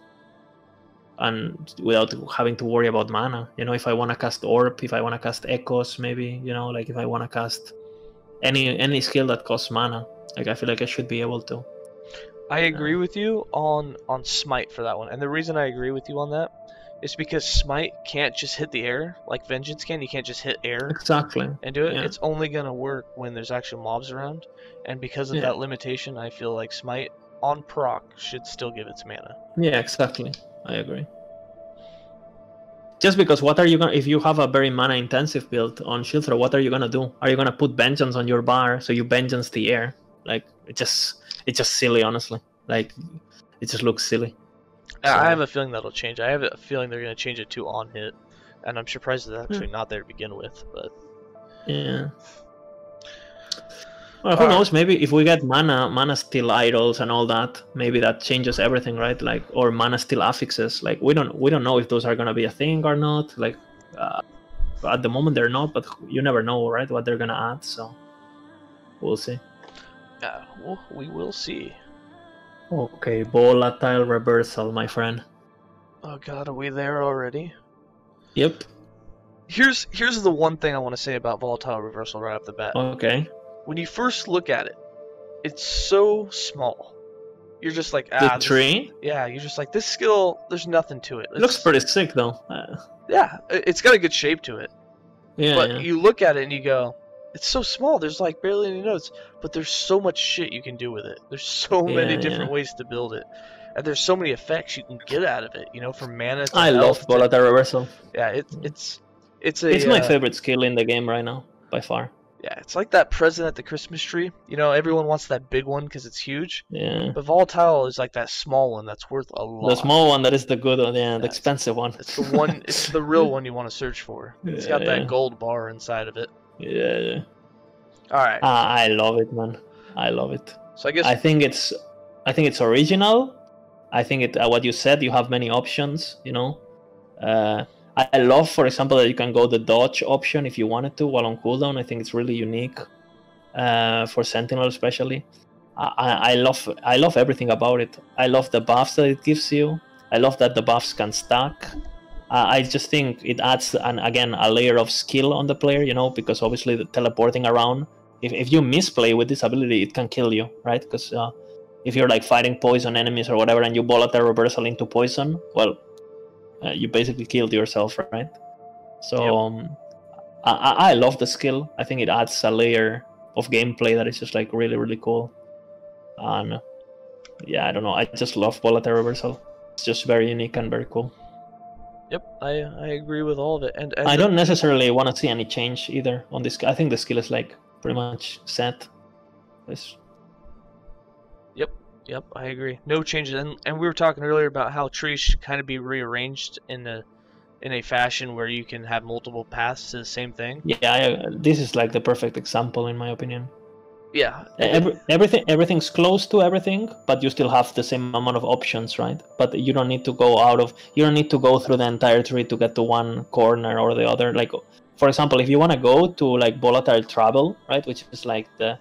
and without having to worry about mana. You know, if I want to cast orb, if I want to cast echoes, maybe you know, like if I want to cast any any skill that costs mana, like I feel like I should be able to. I agree uh, with you on on smite for that one, and the reason I agree with you on that is because smite can't just hit the air like vengeance can. You can't just hit air Exactly. and do it. Yeah. It's only gonna work when there's actual mobs around, and because of Yeah. that limitation, I feel like smite on proc should still give its mana. Yeah, exactly. I agree. Just because, what are you gonna? If you have a very mana intensive build on shield throw, what are you gonna do? Are you gonna put vengeance on your bar so you vengeance the air? Like it just it's just silly, honestly. Like it just looks silly. I- So- I have a feeling that'll change. I have a feeling they're going to change it to on hit, and I'm surprised it's actually Hmm. not there to begin with. But Yeah. Well, who Alright. knows? Maybe if we get mana, mana steal idols and all that, maybe that changes everything, right? Like, or mana steal affixes. Like, we don't we don't know if those are gonna be a thing or not. Like, uh, at the moment they're not, but you never know, right? What they're gonna add. So, we'll see. yeah, well, we will see. Okay, volatile reversal, my friend. Oh God, are we there already? Yep. Here's here's the one thing I want to say about volatile reversal right off the bat. Okay. When you first look at it, it's so small. You're just like The ah, this- tree yeah. You're just like this skill. There's nothing to it. it looks pretty sick though. Uh, Yeah, it- it's got a good shape to it. yeah. but yeah. you look at it and you go, it's so small. There's like barely any notes, but there's so much shit you can do with it. There's so many different yeah. ways to build it, and there's so many effects you can get out of it. You know, from mana to I love volatile reversal. Yeah, it's it's it's a It's my uh, favorite skill in the game right now, by far. Yeah, it's like that present at the Christmas tree. You know, everyone wants that big one because it's huge, Yeah. but volatile is like that small one that's worth a lot. The small one that is the good one, yeah, the expensive one. It's the one. It's the real one you want to search for. It's got that yeah. gold bar inside of it. Yeah, yeah. All right. Ah, I love it, man. I love it. so I guess I think it's, I think it's original. I think it. Uh, what you said, you have many options. You know, uh, I love, for example, that you can go the dodge option if you wanted to while on cooldown. I think it's really unique uh, for Sentinel, especially. I, I love, I love everything about it. I love the buffs that it gives you. I love that the buffs can stack. I just think it adds, an, again, a layer of skill on the player. You know, because obviously the teleporting around if, if you misplay with this ability, it can kill you, right? Because uh, if you're like fighting poison enemies or whatever, and you volatile reversal into poison, well, uh, you basically killed yourself, right? So Yep. um, I, I love the skill. I think it adds a layer of gameplay that is just like really really cool. And yeah, I don't know. I just love volatile reversal. It's just very unique and very cool. Yep, I I agree with all of it. And, and I don't necessarily want to see any change either on this. I think the skill is like pretty much set. It's Yep, I agree. No changes, and and we were talking earlier about how trees should kind of be rearranged in a in a fashion where you can have multiple paths to the same thing. Yeah, I, this is like the perfect example in my opinion. Yeah, Every, everything, everything's close to everything, but you still have the same amount of options, right? But you don't need to go out of, you don't need to go through the entire tree to get to one corner or the other. Like, for example, if you want to go to like volatile travel, right, which is like the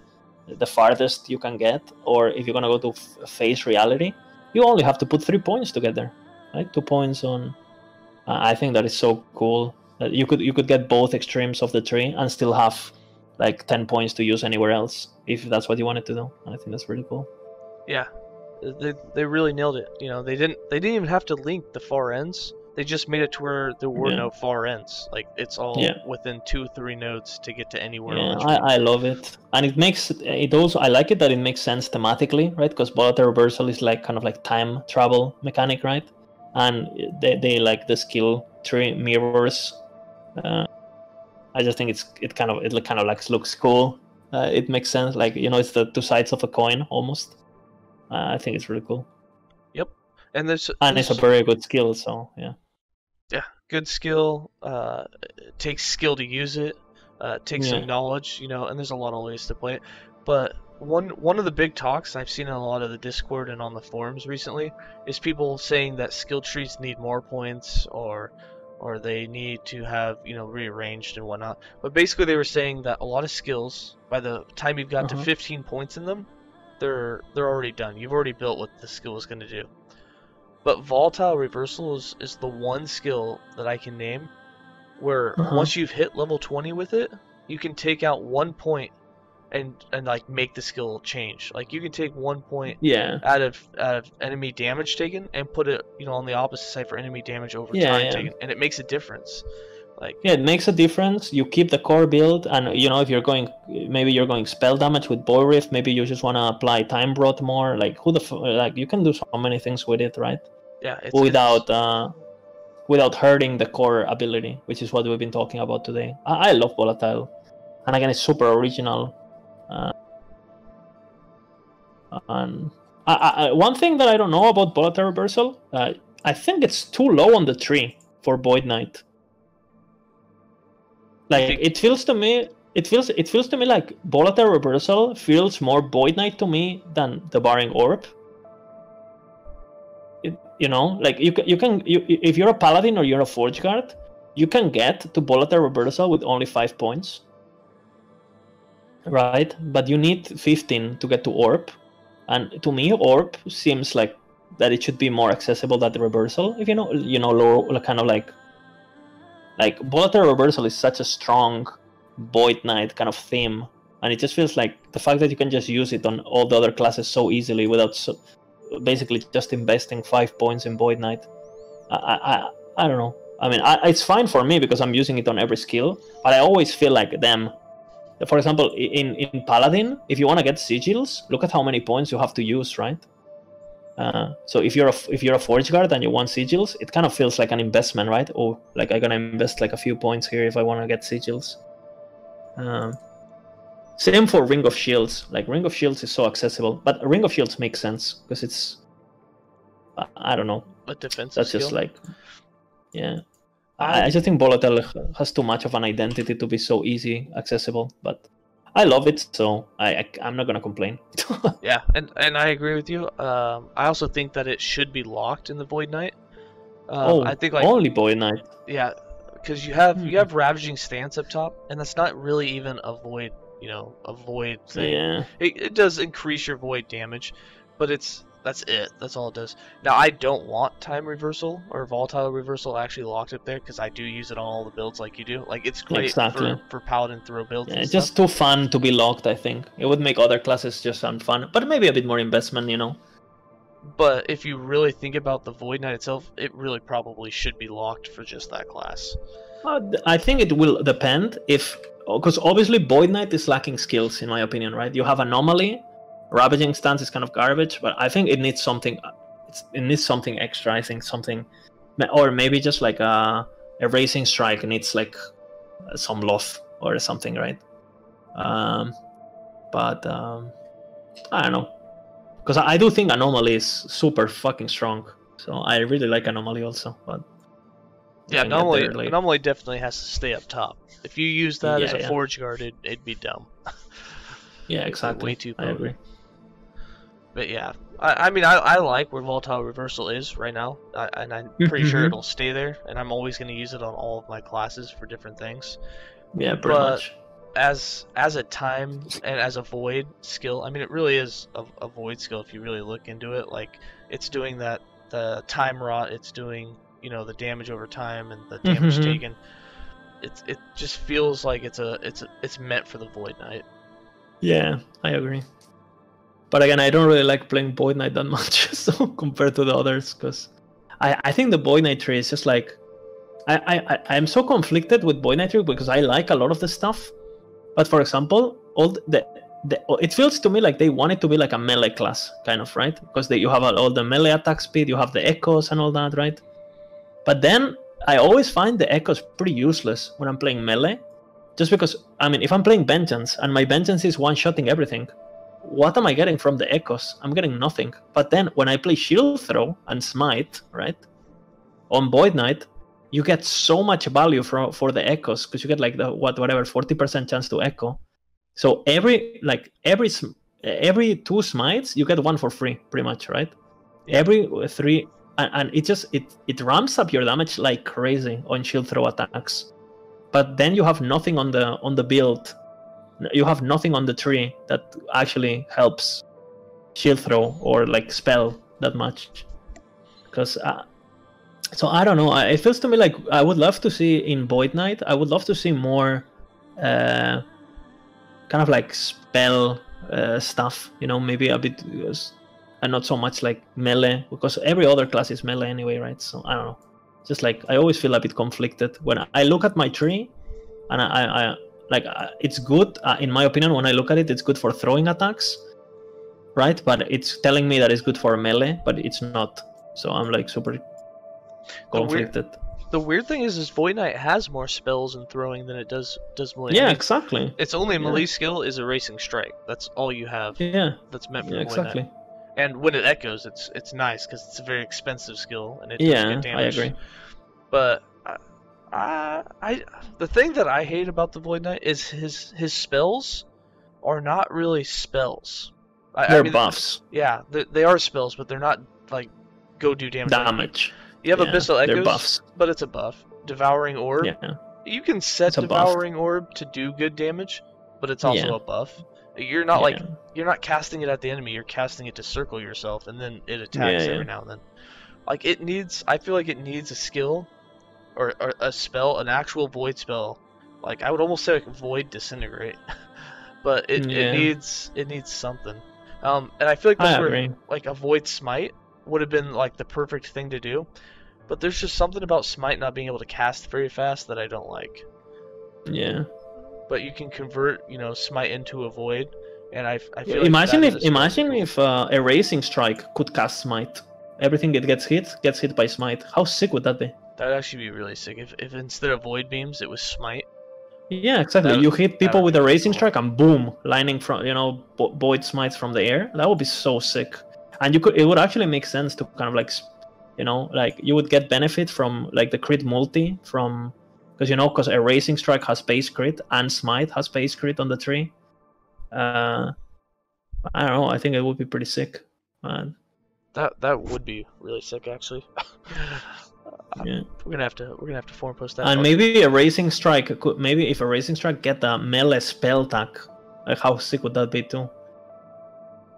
the farthest you can get, or if you're gonna go to face reality, you only have to put three points together, right? Two points on. Uh, I think that is so cool that you could you could get both extremes of the tree and still have like 10 points to use anywhere else if that's what you wanted to do. And I think that's really cool. yeah, they they really nailed it. You know, they didn't they didn't even have to link the far ends. They just made it to where there were Yeah. no far ends. Like it's all Yeah. within two three nodes to get to anywhere. Yeah, on the tree. I, I love it, and it makes it also. I like it that it makes sense thematically, right? Because volatile reversal is like kind of like time travel mechanic, right? And they, they like the skill tree mirrors. Uh, I just think it's it kind of it kind of like looks cool. Uh, it makes sense, like you know, it's the two sides of a coin almost. Uh, I think it's really cool, Yep, and there's and it's a very good skill. So yeah, good skill. Uh, it takes skill to use it. Uh, it takes Yeah. some knowledge, you know, and there's a lot of ways to play it. But one one of the big talks I've seen in a lot of the Discord and on the forums recently is people saying that skill trees need more points or or they need to have you know rearranged and whatnot. But basically, they were saying that a lot of skills, by the time you've got Uh-huh. to 15 points in them, they're they're already done. You've already built what the skill is going to do. But volatile reversal is, is the one skill that I can name where Uh-huh. once you've hit level 20 with it, you can take out one point and and like make the skill change. Like you can take one point yeah, out of out of enemy damage taken and put it you know on the opposite side for enemy damage over Yeah, time yeah. taken, and it makes a difference. Like Yeah, it makes a difference. You keep the core build, and you know if you're going, maybe you're going spell damage with void rift. Maybe you just want to apply time rot more. Like who the f- like you can do so many things with it, right? yeah, it's, it's- without uh, without hurting the core ability, which is what we've been talking about today. I, I love volatile, and again, it's super original. Uh, And I, I, one thing that I don't know about volatile reversal, uh, I think it's too low on the tree for Void Knight. Like it feels to me, it feels it feels to me like volatile reversal feels more Void Knight to me than the Devouring Orb. It, you know, like you can you can you, if you're a paladin or you're a forge guard, you can get to volatile reversal with only five points. Right, but you need 15 to get to orb, and to me, orb seems like that it should be more accessible than the reversal. If you know, you know, low, kind of like like volatile reversal is such a strong void knight kind of theme, and it just feels like the fact that you can just use it on all the other classes so easily without so, basically just investing five points in void knight. I I I don't know. I mean, I, it's fine for me because I'm using it on every skill, but I always feel like them. For example, in in Paladin, if you want to get sigils, look at how many points you have to use, right? Uh, so if you're a if you're a forge guard and you want sigils, it kind of feels like an investment, right? Or like I'm gonna invest like a few points here if I want to get sigils. Um, same for Ring of Shields. Like Ring of Shields is so accessible, but Ring of Shields makes sense because it's I don't know. A defensive That's skill? just like yeah. I, I just think volatile has too much of an identity to be so easy accessible, but I love it, so I, I am not gonna complain. yeah, and and I agree with you. Um, I also think that it should be locked in the Void Knight. Um, oh, I think like only Void Knight. yeah, because you have Hmm. you have Ravaging Stance up top, and that's not really even a void, you know, a void thing. Yeah, It, it does increase your void damage, but it's that's it. That's all it does. Now I don't want time reversal or volatile reversal actually locked up there because I do use it on all the builds like you do. Like it's great Exactly. for, for paladin throw builds. yeah, it's just too fun to be locked. I think it would make other classes just sound fun, but maybe a bit more investment, you know. But if you really think about the void knight itself, it really probably should be locked for just that class. Uh, I think it will depend if because obviously Void Knight is lacking skills in my opinion, right? You have anomaly, ravaging stance is kind of garbage, but I think it needs something. It's, it needs something extra. I think something, or maybe just like a erasing strike needs like some love or something, right? Um, but um, I don't know, because I do think anomaly is super fucking strong. So I really like anomaly also, but Yeah, anomaly, there anomaly definitely has to stay up top. If you use that as a yeah. forge guard, it, it'd be dumb. Yeah, exactly. Way too I agree. But yeah, I, I mean, I, I like where volatile reversal is right now, I, and I'm pretty sure Mhm. it'll stay there. And I'm always going to use it on all of my classes for different things. Yeah, pretty But- much. As as a time and as a void skill, I mean, it really is a, a void skill if you really look into it. Like it's doing that the time rot, it's doing you know the damage over time and the damage Mhm. taken. It's it just feels like it's a it's a, it's meant for the void knight. Yeah, I agree. But again, I don't really like playing Void Knight that much, so compared to the others, because I, I think the Void Knight tree is just like I, I, I'm so conflicted with Void Knight tree because I like a lot of the stuff, but for example, all the, the it feels to me like they want it to be like a melee class, kind of right, because they, you have all the melee attack speed, you have the echoes and all that, right? But then I always find the echoes pretty useless when I'm playing melee, just because I mean, if I'm playing Vengeance and my Vengeance is one-shotting everything, what am I getting from the echoes? I'm getting nothing. But then when I play Shield Throw and Smite, right, on Void Knight, you get so much value for for the echoes because you get like the what whatever 40% chance to echo. So every like every sm- every two smites you get one for free, pretty much, right? Yeah. Every three and, and it just it it ramps up your damage like crazy on shield throw attacks. But then you have nothing on the on the build. You have nothing on the tree that actually helps shield throw or like spell that much. Because uh, so I don't know. It feels to me like I would love to see in Void Knight. I would love to see more, uh, kind of like spell uh, stuff. You know, maybe a bit, and not so much like melee because every other class is melee anyway, right? So I don't know. Just like I always feel a bit conflicted when I look at my tree, and I, I like uh, it's good uh, in my opinion. When I look at it, it's good for throwing attacks, right? But it's telling me that it's good for melee, but it's not. So I'm like super The weird- conflicted. the weird thing is, is Void Knight has more spells and throwing than it does does melee. Yeah, exactly. its only yeah. melee skill is Erasing Strike. That's all you have. Yeah, That's meant for yeah, Void Knight. exactly. And when it echoes, it's it's nice because it's a very expensive skill and it Yeah, get I agree. But I, I, the thing that I hate about the Void Knight is his his spells are not really spells. I, They're I mean, buffs, Yeah, they, they are spells, but they're not like go do damage. Damage. you have yeah, Abyssal They're buffs. but it's a buff. Devouring Orb. Yeah, You can set buff. Devouring Orb to do good damage, but it's also Yeah. a buff. You're not like you're not casting it at the enemy. You're casting it to circle yourself, and then it attacks Yeah, every now and then. Like it needs. I feel like it needs a skill, or, or a spell, an actual void spell. Like I would almost say like void disintegrate, but it, Yeah. it needs it needs something. Um, and I feel like that's where like a void smite would have been like the perfect thing to do. But there's just something about smite not being able to cast very fast that I don't like. Yeah. But you can convert, you know, smite into a void, and I, I feel like imagine if imagine if uh, erasing strike could cast smite. Everything that gets hit gets hit by smite. How sick would that be? That'd actually be really sick if, if instead of void beams it was smite. Yeah, exactly. You hit people with erasing cool. strike and boom, lining from you know bo- void smites from the air. That would be so sick. And you could it would actually make sense to kind of like you know like you would get benefit from like the crit multi from because you know because erasing strike has base crit and smite has base crit on the tree. Uh, I don't know. I think it would be pretty sick. Man. That that would be really sick actually. Yeah. We're gonna have to we're gonna have to form post that. And maybe a racing strike could maybe if erasing strike get a melee spell attack, like how sick would that be too?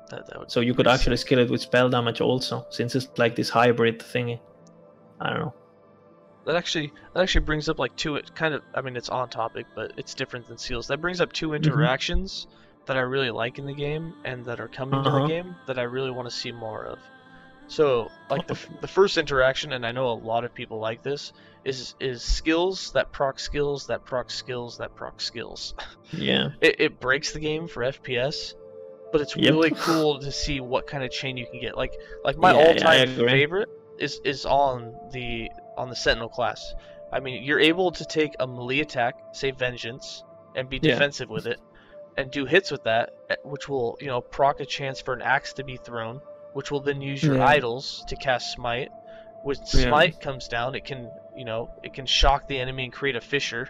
that, that would So you could Pretty actually skill it with spell damage also, since it's like this hybrid thingy. I don't know. That actually that actually brings up like two it kind of I mean it's on topic but it's different than seals. That brings up two Mm-hmm. interactions that I really like in the game and that are coming to the Uh-huh. game that I really want to see more of. So like the, the first interaction and I know a lot of people like this is is skills that proc skills that proc skills that proc skills. Yeah. It, it breaks the game for FPS, but it's Yep. really cool to see what kind of chain you can get. Like like my Yeah, yeah, all-time agree. favorite is is on the on the Sentinel class. I mean, you're able to take a melee attack, say Vengeance, and be Yeah. defensive with it, and do hits with that, eh, which will you know proc a chance for an axe to be thrown, which will then use your Yeah. idols to cast Smite. When Yeah. Smite comes down, it can you know it can shock the enemy and create a fissure,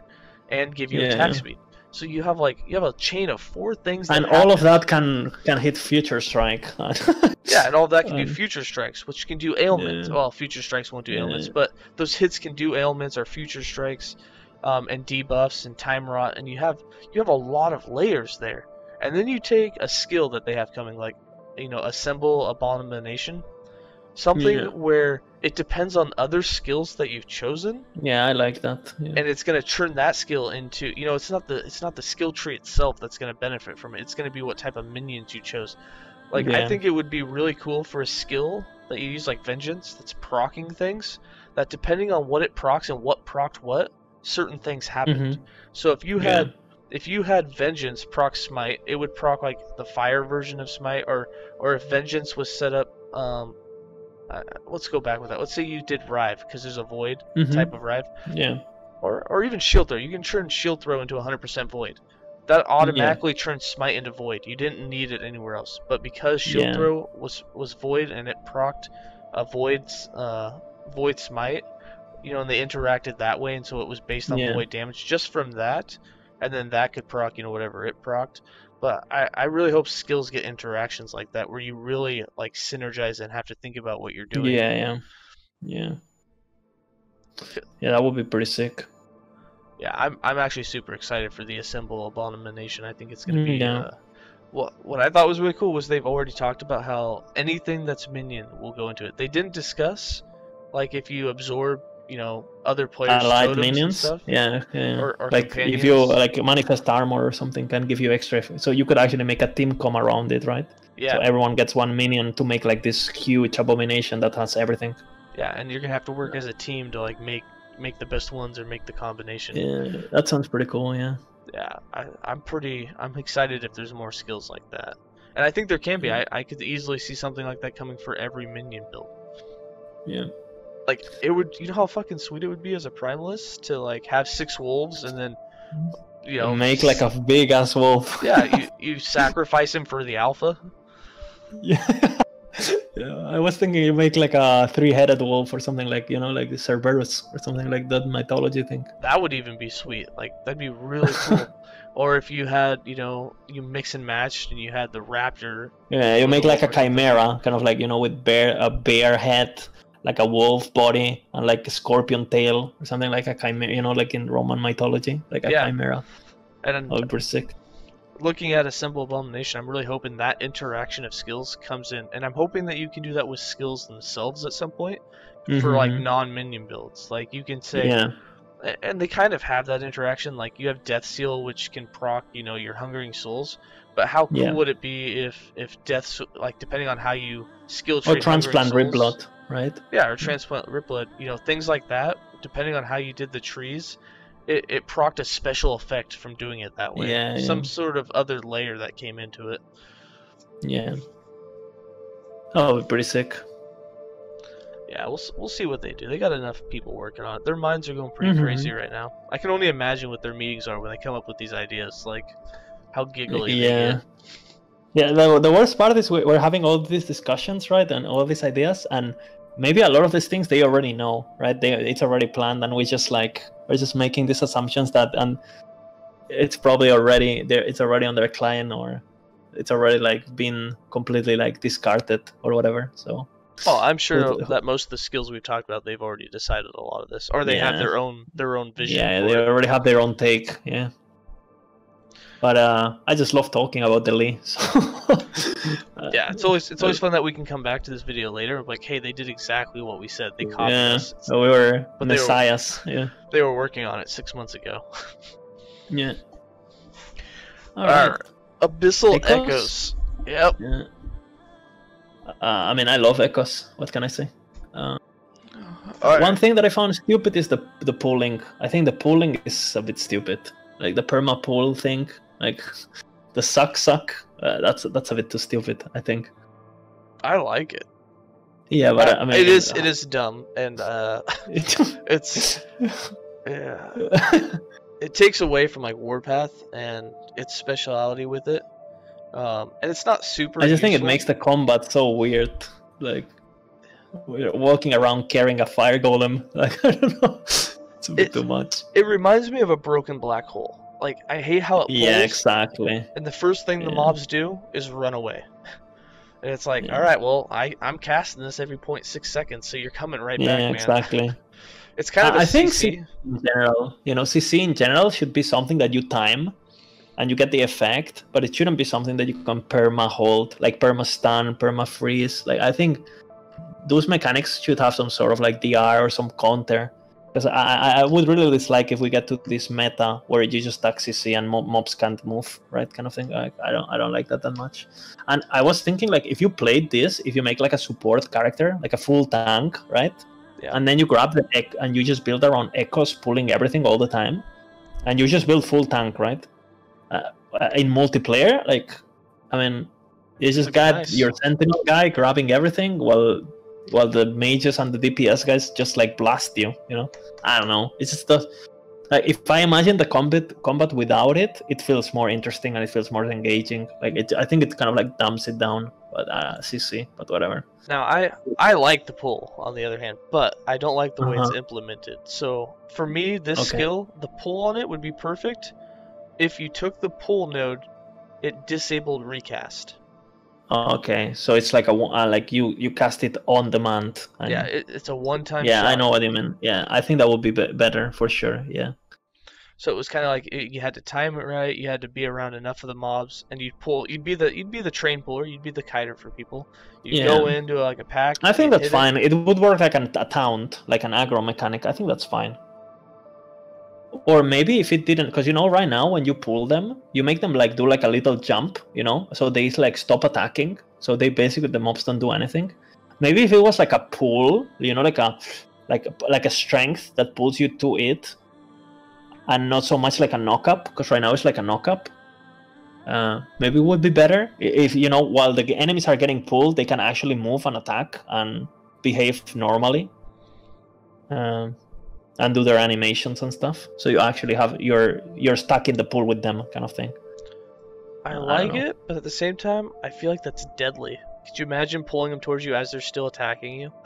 and give you Yeah. attack speed. So you have like you have a chain of four things. That And all of that can can hit future strike. Yeah, and all that can do Um, future strikes, which can do ailments. Yeah. Well, future strikes won't do Yeah. ailments, but those hits can do ailments or future strikes, um, and debuffs and time rot, and you have you have a lot of layers there. And then you take a skill that they have coming, like you know, assemble abomination, something Yeah. where it depends on other skills that you've chosen, yeah, I like that. Yeah. and it's gonna turn that skill into you know, it's not the it's not the skill tree itself that's gonna benefit from it. It's gonna be what type of minions you chose. Like I think it would be really cool for a skill that you use like vengeance that's procking things that depending on what it procs and what procced what, certain things happened. Mhm. So if you Yeah. had if you had vengeance proc smite, it would proc like the fire version of smite or or if vengeance was set up um uh, let's go back with that. Let's say you did rive because there's a void Mhm. type of rive Yeah. or or even shield throw. You can turn shield throw into 100% void. That automatically turns smite into void. You didn't need it anywhere else. But because shield Yeah. throw was was void and it procced a void's uh void smite, you know, and they interacted that way, and so it was based on Yeah. void damage just from that, and then that could proc you know whatever it procced. But I, I really hope skills get interactions like that where you really like synergize and have to think about what you're doing. Yeah, yeah. Yeah. Yeah, that would be pretty sick. Yeah, I'm I'm actually super excited for the Assemble Abomination. I think it's gonna Mm, be. yeah. Uh, what what I thought was really cool was they've already talked about how anything that's minion will go into it. They didn't discuss like if you absorb, you know, other players' Allied totems minions. Yeah, yeah. Or- or like if you like manifest armor or something can give you extra so you could actually make a team come around it, right? Yeah, So everyone gets one minion to make like this huge abomination that has everything. yeah, and you're gonna have to work as a team to like make make the best ones or make the combination. Yeah, that sounds pretty cool, yeah. yeah I, i'm pretty i'm excited if there's more skills like that and i think there can be. I, I could easily see something like that coming for every minion build Yeah. Like it would. You know how fucking sweet it would be as a primalist to like have six wolves and then you know make like a big ass wolf. yeah you you sacrifice him for the alpha. Yeah. yeah, I was thinking you make like a three-headed wolf or something like you know, like the Cerberus or something like that mythology thing. That would even be sweet. Like that'd be really cool. or if you had, you know, you mix and matched and you had the raptor. Yeah, you make like a wolf or something. chimera, kind of like you know, with bear a bear head, like a wolf body, and like a scorpion tail or something like a chimera. You know, like in Roman mythology, like a Yeah. chimera. And then That would be sick. looking at a symbol of abomination, I'm really hoping that interaction of skills comes in, and I'm hoping that you can do that with skills themselves at some point for like Mhm. non-minion builds. Like you can say, Yeah, and they kind of have that interaction. Like you have Death Seal, which can proc, you know, your Hungering Souls. But how cool Yeah. would it be if if Death, like depending on how you skill or transplant red blood, right? Yeah, or transplant Ripblood, you know, things like that. Depending on how you did the trees, it, it procced a special effect from doing it that way. Yeah, Some yeah. sort of other layer that came into it. Yeah. Oh, pretty sick. Yeah, we'll we'll see what they do. They got enough people working on it. Their minds are going pretty Mhm. crazy right now. I can only imagine what their meetings are when they come up with these ideas. Like how giggly. they Yeah. Yeah, the, the worst part is we- we're having all these discussions, right, and all these ideas, and maybe a lot of these things they already know, right? They it's already planned, and we just like we're just making these assumptions that, and it's probably already there. It's already on their client, or it's already like been completely like discarded or whatever. So Oh, I'm sure that most of the skills we've talked about, they've already decided a lot of this, or they have their own their own vision. yeah, they it. already have their own take. Yeah. But uh, I just love talking about the Lee. So uh, Yeah, it's always it's always fun that we can come back to this video later. Like, hey, they did exactly what we said. They copied yeah, us. So we were But they were- messiahs. Yeah. They were working on it six months ago. Yeah. Alright. right. Abyssal Echoes? Echoes. Yep. Yeah. Uh, I mean, I love echoes. What can I say? Uh. One thing that I found stupid is the the pooling. I think the pooling is a bit stupid. Like the perma pool thing. Like the suck suck. Uh, that's that's a bit too stupid. I think. I like it. Yeah, but I mean, it is it is dumb and uh, it's yeah. It takes away from like Warpath and its speciality with it. Um, and it's not super. I just think it makes the combat so weird. Like we're walking around carrying a fire golem. Like I don't know. It's a bit It- too much. It reminds me of a broken black hole. Like I hate how it pulls, Yeah, exactly. and the first thing the mobs do is run away. And it's like, Yeah. all right, well, I I'm casting this every 0.6 seconds, so you're coming right Yeah, back, man. exactly. It's kind of I- I think CC. in general, you know, CC in general should be something that you time and you get the effect, but it shouldn't be something that you can perma hold, like perma stun, perma freeze. Like I think those mechanics should have some sort of like DR or some counter. Because I, I, I would really dislike if we get to this meta where you just CC and mob, mobs can't move, right? Kind of thing. Like, I don't I don't like that that much. And I was thinking like if you played this, if you make like a support character, like a full tank, right? Yeah. And then you grab the ec- and you just build around echoes, pulling everything all the time, and you just build full tank, right? Uh, in multiplayer, like, I mean, you just That'd got nice. your sentinel guy grabbing everything while while the mages and the DPS guys just like blast you. You know, I don't know. It's just the like if I imagine the combat combat without it, it feels more interesting and it feels more engaging. Like it, I think it kind of like dumps it down. But uh, CC, but whatever. Now I I like the pull on the other hand, but I don't like the way it's Uh-huh. implemented. So for me, this Okay. skill, the pull on it would be perfect. If you took the pull node, it disabled recast. Oh, okay, so it's like a uh, like you you cast it on demand. and- Yeah, it, it's a one-time. yeah, I know what you mean. Yeah, I think that would be, be- better for sure. Yeah, So it was kind of like it, you had to time it right. You had to be around enough of the mobs, and you'd pull. You'd be the you'd be the train puller. You'd be the kiter for people. You'd go Yeah. into like a pack. I think that's hit it. fine. It. would work like an, a taunt, like an aggro mechanic. I think that's fine. Or maybe if it didn't, because you know, right now when you pull them, you make them like do like a little jump, you know, so they like stop attacking. So they basically the mobs don't do anything. Maybe if it was like a pull, you know, like a like like a strength that pulls you to it, and not so much like a knockup, because right now it's like a knockup. Uh, maybe it would be better if you know while the enemies are getting pulled, they can actually move and attack and behave normally. um, and do their animations and stuff. So you actually have you're you're stuck in the pool with them, kind of thing. I I like know. it, but at the same time, I feel like that's deadly. Could you imagine pulling them towards you as they're still attacking you?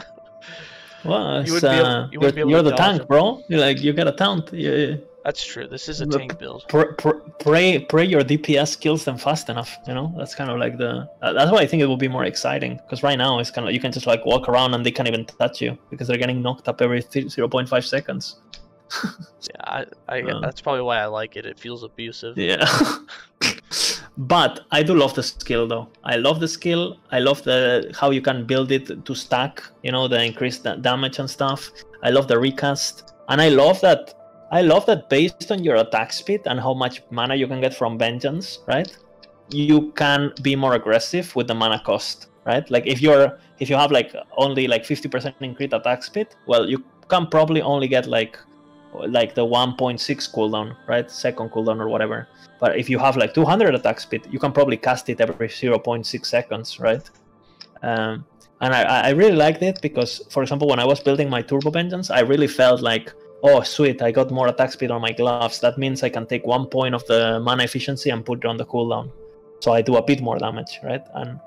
Well, it's, wouldn't be able- uh, you you're, wouldn't be able you're to the tank, them. bro. You're like you got a taunt. You, That's true. This is a tank build. pr- pr- pray pray your DPS kills them fast enough. You know that's kind of like the. That's why I think it will be more exciting because right now it's kind of you can just like walk around and they can't even touch you because they're getting knocked up every 0.5 seconds. Yeah, I, I, Uh. that's probably why I like it. It feels abusive. Yeah. but I do love the skill though. I love the skill. I love the how you can build it to stack, you know, the increased damage and stuff. I love the recast. And I love that I love that based on your attack speed and how much mana you can get from vengeance, right? You can be more aggressive with the mana cost, right? Like if you're if you have like only like 50% increased attack speed, well you can probably only get like like the 1.6 cooldown, right? Second cooldown or whatever. But if you have like 200 attack speed, you can probably cast it every 0.6 seconds, right? Um, and I, I really liked it because, for example, when I was building my Turbo Vengeance, I really felt like, oh, sweet, I got more attack speed on my gloves. That means I can take one point of the mana efficiency and put it on the cooldown. So I do a bit more damage, right? And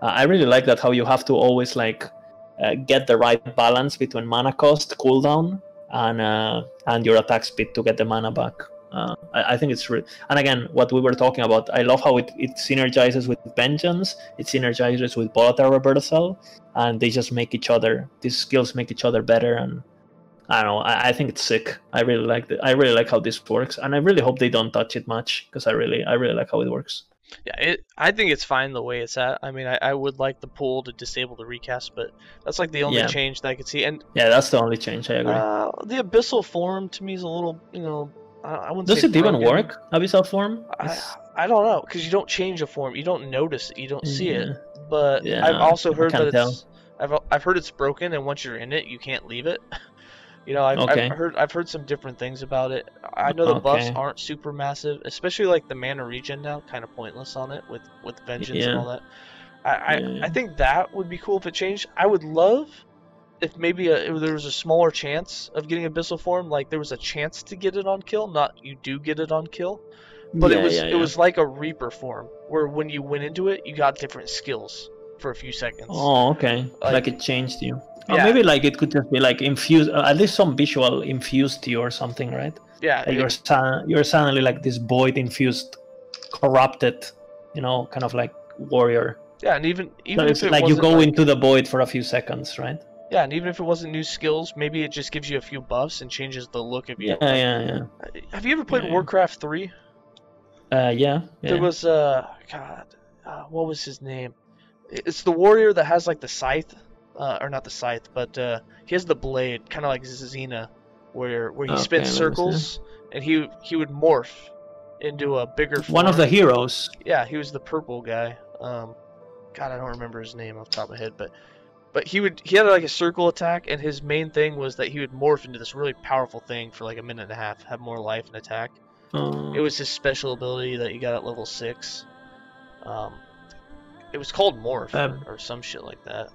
I really like that how you have to always like uh, get the right balance between mana cost, cooldown, and uh, and your attack speed to get the mana back. Uh, I, I think it's re- and again what we were talking about. I love how it, it synergizes with vengeance. It synergizes with volatile reversal, and they just make each other. These skills make each other better, and I don't know. I, I think it's sick. I really like it. I really like how this works, and I really hope they don't touch it much because I really I really like how it works. Yeah, it. I think it's fine the way it's at. I mean, I, I would like the pool to disable the recast, but that's like the only Yeah. change that I could see. And Yeah, that's the only change. I agree. uh, the abyssal form to me is a little, you know, I, I wouldn't. Does say it even work? Abyssal form? I, I don't know because you don't change a form, you don't notice it, you don't see it. But Yeah, I've also heard that it's. I've I've heard it's broken, and once you're in it, you can't leave it. you know, I've, Okay. I've heard I've heard some different things about it. I know the buffs aren't super massive, especially like the mana regen now, kind of pointless on it with with vengeance and all that. I I, Yeah. I think that would be cool if it changed. I would love if maybe a, if there was a smaller chance of getting abyssal form, like there was a chance to get it on kill, not you do get it on kill but Yeah, it was yeah, it was like a reaper form where when you went into it you got different skills for a few seconds Oh, okay. Like- Like, it changed you. Or Yeah. maybe like it could just be like infused, uh, at least some visual infused you or something, right? yeah Like you're su- you're suddenly like this void infused, corrupted, you know, kind of like warrior. yeah and even even it's if like you go like- into the void for a few seconds, right? yeah and even if it wasn't new skills maybe it just gives you a few buffs and changes the look of you Yeah, yeah, yeah. have you ever played Yeah, warcraft 3 Uh, yeah, yeah. there was uh god uh, what was his name it's the warrior that has like the scythe uh, or not the scythe but uh he has the blade kind of like xena where where he Okay, spins let me see. circles and he he would morph into a bigger One of the heroes. Yeah, he was the purple guy. Um, God, I don't remember his name off the top of my head, but but he would he had like a circle attack, and his main thing was that he would morph into this really powerful thing for like a minute and a half, have more life and attack. Uh, It was his special ability that you got at level six. Um, it was called morph Um, or, or some shit like that.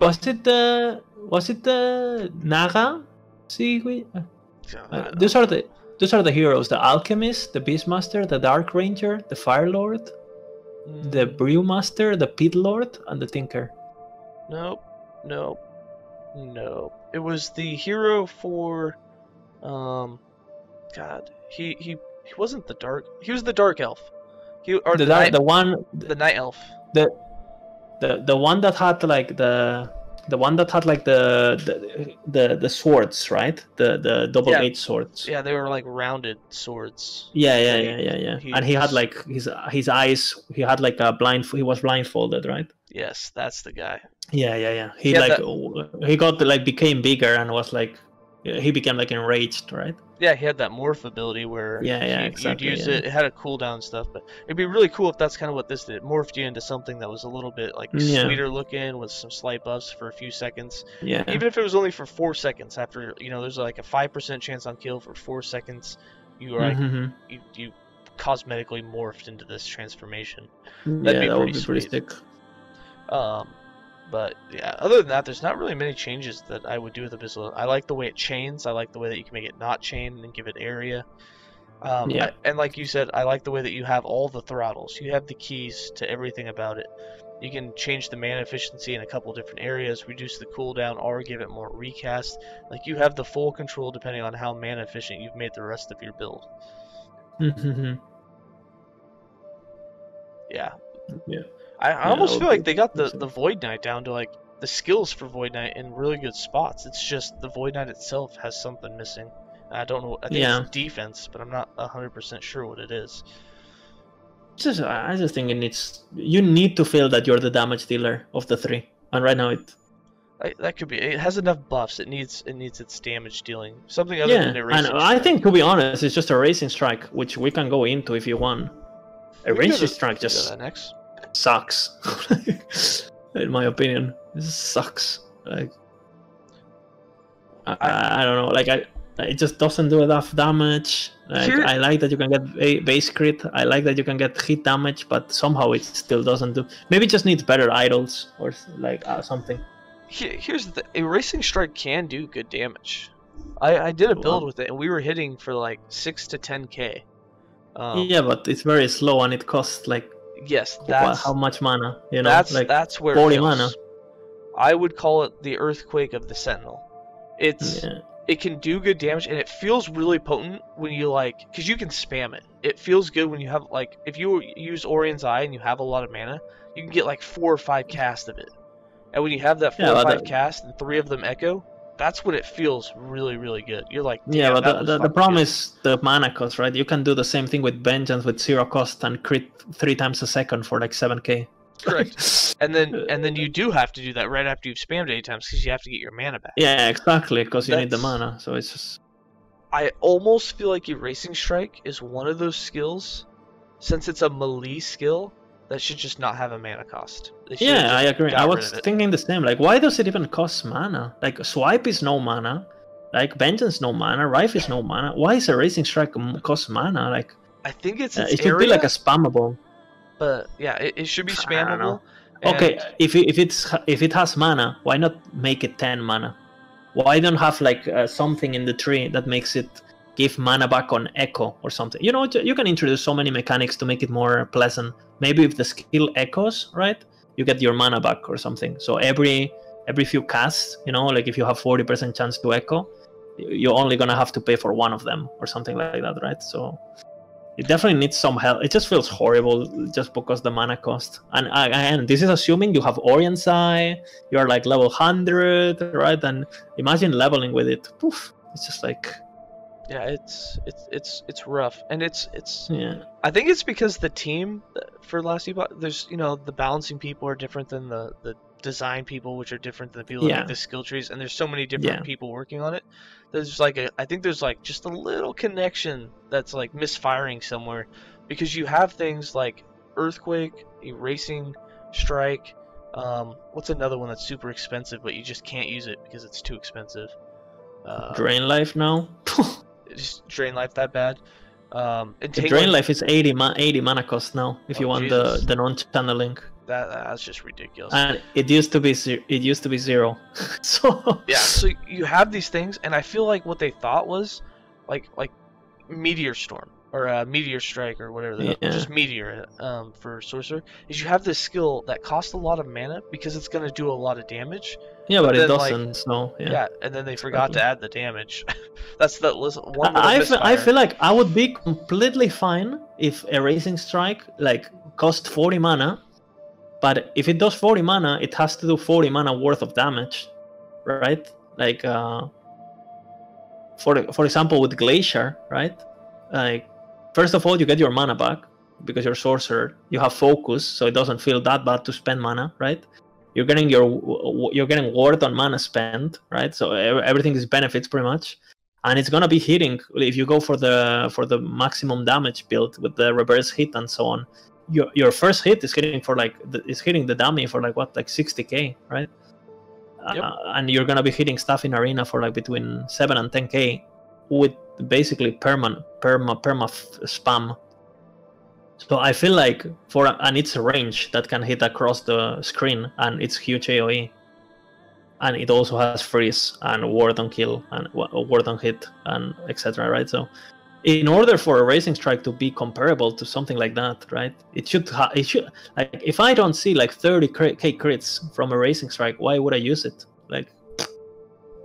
Was it the was it the Naga? See, we, uh, those are the those are the heroes: the alchemist, the beastmaster, the dark ranger, the fire lord, the mm, brewmaster, the pit lord, and the tinker. Nope. Nope. No. It was the hero for um God. He he he wasn't the dark he was the dark elf. He or the, the, night, the one the night elf. the the the one that had like the the one that had like the the the, the swords right the the double Yeah. edged swords Yeah, they were like rounded swords. yeah yeah yeah yeah yeah he and he had like his his eyes he had like a blind he was blindfolded right Yes, that's the guy. yeah yeah yeah he He like that- he got like became bigger and was like he became like enraged right Yeah, he had that morph ability where Yeah, yeah, he- exactly, you'd use yeah. it. It had a cooldown and stuff, but it'd be really cool if that's kind of what this did. It morphed you into something that was a little bit like Yeah. sweeter looking with some slight buffs for a few seconds. yeah even if it was only for four seconds after you know there's like a five percent chance on kill for four seconds you are like, Mhm. you, you cosmetically morphed into this transformation yeah that'd be that would pretty be pretty sick um But yeah, other than that, there's not really many changes that I would do with Abyssal. I like the way it chains. I like the way that you can make it not chain and give it area. Um, Yeah. I- and like you said, I like the way that you have all the throttles. You have the keys to everything about it. You can change the mana efficiency in a couple different areas, reduce the cooldown, or give it more recast. Like you have the full control depending on how mana efficient you've made the rest of your build. Mhm. Yeah. Yeah. I, I Yeah, almost feel like they got the, the Void Knight down to like the skills for Void Knight in really good spots. It's just the Void Knight itself has something missing. I don't know. I think Yeah. it's defense, but I'm not hundred percent sure what it is. Just I just think it needs you need to feel that you're the damage dealer of the three, and right now it I, that could be. It has enough buffs. It needs it needs its damage dealing. Something other yeah, than and erasing. I think to be honest, it's just erasing strike, which we can go into if you want. A We can go racing strike we can go to just next. Sucks, in my opinion. It just sucks. Like I, I, don't know, like I. It just doesn't do enough damage. Like, Here- I like that you can get ba- base crit. I like that you can get hit damage, but somehow it still doesn't do. Maybe it just needs better idols or like uh, something. Here's the. Erasing strike can do good damage. I, I did a build with it, and we were hitting for like six to ten k. Um, yeah, but it's very slow and it costs like Yes, that's how much mana? You know, that's like that's where 40 it mana. I would call it the earthquake of the sentinel. It's yeah, it can do good damage and it feels really potent when you like because you can spam it. It feels good when you have like if you use Orian's Eye and you have a lot of mana, you can get like four or five casts of it. And when you have that four Yeah, or five the- cast and three of them echo, that's when it feels really really good. You're like, yeah, but the, the, the problem good." is the mana cost, right? You can do the same thing with Vengeance with zero cost and crit three times a second for like seven k. correct. And then and then you do have to do that right after you've spammed eight times because you have to get your mana back. yeah, exactly, because you need the mana. So it's just I almost feel like Erasing Strike is one of those skills, since it's a melee skill, that should just not have a mana cost. Yeah, I agree. I was thinking the same. Like, why does it even cost mana? Like, swipe is no mana. Like, vengeance no mana. Rive is no mana. Why is erasing strike cost mana? Like, I think it's uh, it should area, be like a spammable. but yeah, it, it should be I don't know. spammable. and- Okay, if it, if it's if it has mana, why not make it ten mana? Why don't have like uh, something in the tree that makes it give mana back on echo or something? You know, you can introduce so many mechanics to make it more pleasant. Maybe if the skill echoes, right, you get your mana back or something. So every every few casts, you know, like if you have forty percent chance to echo, you're only gonna have to pay for one of them or something like that, right? So it definitely needs some help. It just feels horrible just because the mana cost. And again, this is assuming you have Orian's Eye, you're like level 100, right? And imagine leveling with it. Poof, it's just like, yeah, it's it's it's it's rough, and it's it's. yeah. I think it's because the team uh, for Last Epoch, there's you know the balancing people are different than the the design people, which are different than the people that Yeah. make the skill trees, and there's so many different Yeah. people working on it. There's like a, I think there's like just a little connection that's like misfiring somewhere, because you have things like earthquake, erasing, strike. Um, what's another one that's super expensive, but you just can't use it because it's too expensive. Uh, Drain Life now. just drain life that bad. Um, and The Drain like, Life is 80, ma- 80 mana cost now if you Oh, want Jesus. the, the non-channeling. that that's just ridiculous. And it used to be ze- it used to be zero. so yeah, so you have these things, and I feel like what they thought was like like meteor storm or uh, meteor strike or whatever, the Yeah. just meteor um, for sorcerer. Is you have this skill that costs a lot of mana because it's gonna do a lot of damage. yeah, but it then, doesn't. so Yeah, yeah. and then they forgot to add the damage. That's the one I, I feel, I feel like I would be completely fine if a Erasing Strike like cost 40 mana, but if it does 40 mana, it has to do 40 mana worth of damage, right? Like, uh, for for example, with Glacier, right? Like, first of all, you get your mana back because you're sorcerer. You have focus, so it doesn't feel that bad to spend mana, right? You're getting your you're getting ward on mana spent, right? So everything is benefits pretty much and it's gonna be hitting if you go for the for the maximum damage build with the reverse hit and so on. Your your first hit is hitting for like the, is hitting the dummy for like what like 60k, right? Yep. Uh, and you're gonna be hitting stuff in arena for like between seven and 10k with basically perma perma perma f- spam. So I feel like for and it's a range that can hit across the screen and it's huge AOE. And it also has freeze and ward on kill and ward on hit and etc. Right, so in order for erasing strike to be comparable to something like that, right? It should ha- it should like if I don't see like 30k crits from erasing strike, why would I use it? Like,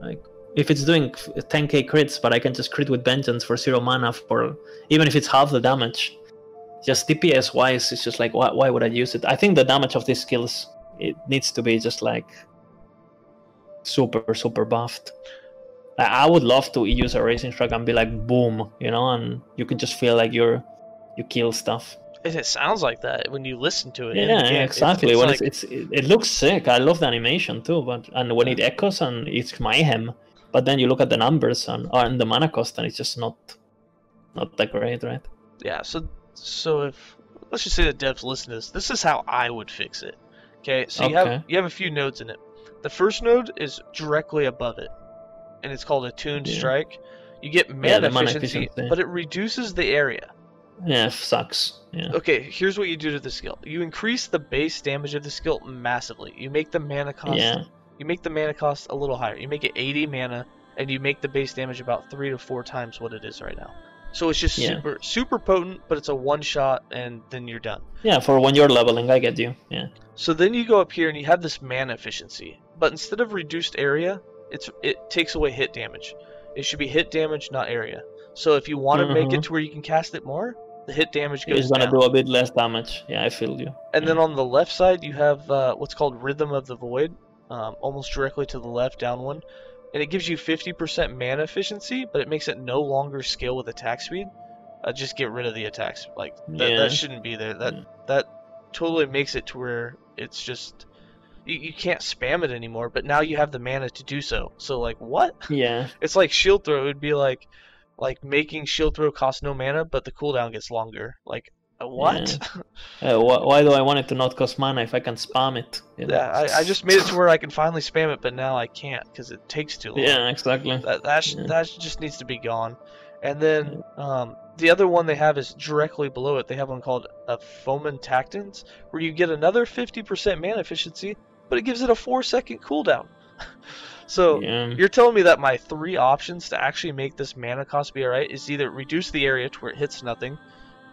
like if it's doing 10k crits, but I can just crit with vengeance for zero mana for even if it's half the damage. Just DPS wise, it's just like why why would I use it? I think the damage of these skills it needs to be just like super super buffed. I I would love to use erasing strike and be like boom, you know, and you can just feel like you're you kill stuff. And it sounds like that when you listen to it. Yeah, the game. It's- exactly. It's, when like, it's, it's it, it looks sick. I love the animation too, but and when it echoes and it's mayhem, but then you look at the numbers and or and the mana cost and it's just not not that great, right? yeah. So so if let's just say the devs listen to this, this is how I would fix it. Okay, so you have you have a few nodes in it. The first node is directly above it, and it's called a tuned Yeah. strike. You get Yeah, mana the mana efficiency, efficiency. but it reduces the area. Yeah, it sucks. Yeah. Okay, here's what you do to the skill. You increase the base damage of the skill massively. You make the mana cost Yeah. you make the mana cost a little higher. You make it 80 mana and you make the base damage about 3 to 4 times what it is right now. So it's just Yeah. super super potent, but it's a one shot and then you're done. Yeah, for when you're leveling, I get you. Yeah. So then you go up here and you have this mana efficiency. But instead of reduced area, it's it takes away hit damage. It should be hit damage, not area. So if you want to make Mhm. it to where you can cast it more, the hit damage goes It's gonna down. do a bit less damage. Yeah, I feel you. And then on the left side, you have uh, what's called Rhythm of the Void, um, almost directly to the left, down one. And it gives you 50% mana efficiency, but it makes it no longer scale with attack speed. Uh, just get rid of the attacks. Like, that, Yeah. that shouldn't be there. That Yeah. that totally makes it to where it's just. You, you can't spam it anymore, but now you have the mana to do so. So, like, what? Yeah. It's like shield throw. It would be like, like making shield throw cost no mana, but the cooldown gets longer. Like, uh, what? Uh, wh- why do I want it to not cost mana if I can spam it? You know? Yeah, I, I just made it to where I can finally spam it, but now I can't because it takes too long. Yeah, exactly. That that, sh- Yeah. that just needs to be gone. And then um, the other one they have is directly below it. They have one called a Foman Tactins, where you get another 50% mana efficiency, but it gives it a four second cooldown. so Yeah. you're telling me that my three options to actually make this mana cost be alright is either reduce the area to where it hits nothing,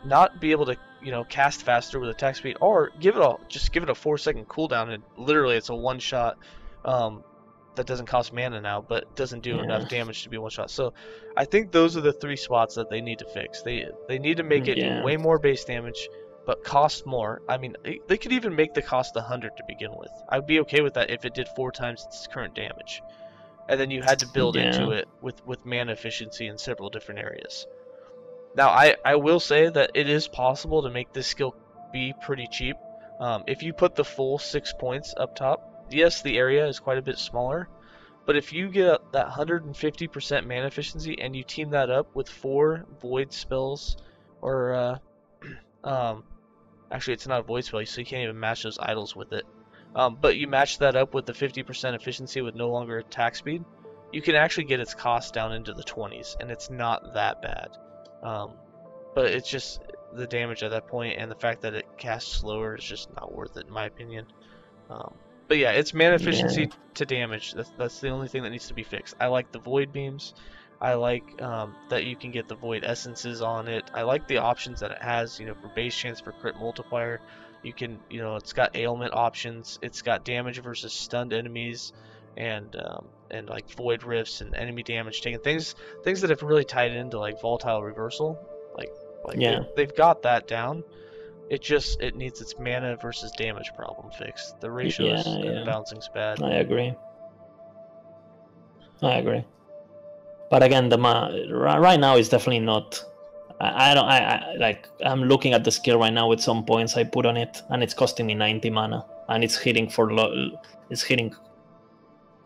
not be able to you know cast faster with attack speed, or give it all just give it a four second cooldown and literally it's a one shot um, that doesn't cost mana now, but doesn't do Yeah. enough damage to be one shot. So I think those are the three spots that they need to fix. They they need to make it Yeah. way more base damage. But cost more. I mean, they- could even make the cost 100 to begin with. I'd be okay with that if it did four times its current damage and then you had to build into it with with mana efficiency in several different areas. Now, I I will say that it is possible to make this skill be pretty cheap. Um, if you put the full six points up top, yes, the area is quite a bit smaller, but if you get that 150% mana efficiency and you team that up with four void spells, or uh, um, actually it's not a void spell, so you can't even match those idols with it. Um, but you match that up with the 50% efficiency with no longer attack speed, you can actually get its cost down into the 20s, and it's not that bad. Um, but it's just the damage at that point and the fact that it casts slower is just not worth it, in my opinion. Um, but yeah, it's mana efficiency to damage. That's, that's the only thing that needs to be fixed. I like the void beams. I like um, that you can get the void essences on it. I like the options that it has, you know, for base chance for crit multiplier. You can, you know, it's got ailment options. It's got damage versus stunned enemies, and um, and like void rifts and enemy damage taken. Things things that have really tied into like volatile reversal. Like like Yeah. they, they've got that down. It just it needs its mana versus damage problem fixed. The ratios Yeah, and yeah. balancing's bad. I agree. I agree. But again, the ma- right now is definitely not. I, I don't. I, I like. I'm looking at the skill right now with some points I put on it, and it's costing me 90 mana, and it's hitting for lo- It's hitting.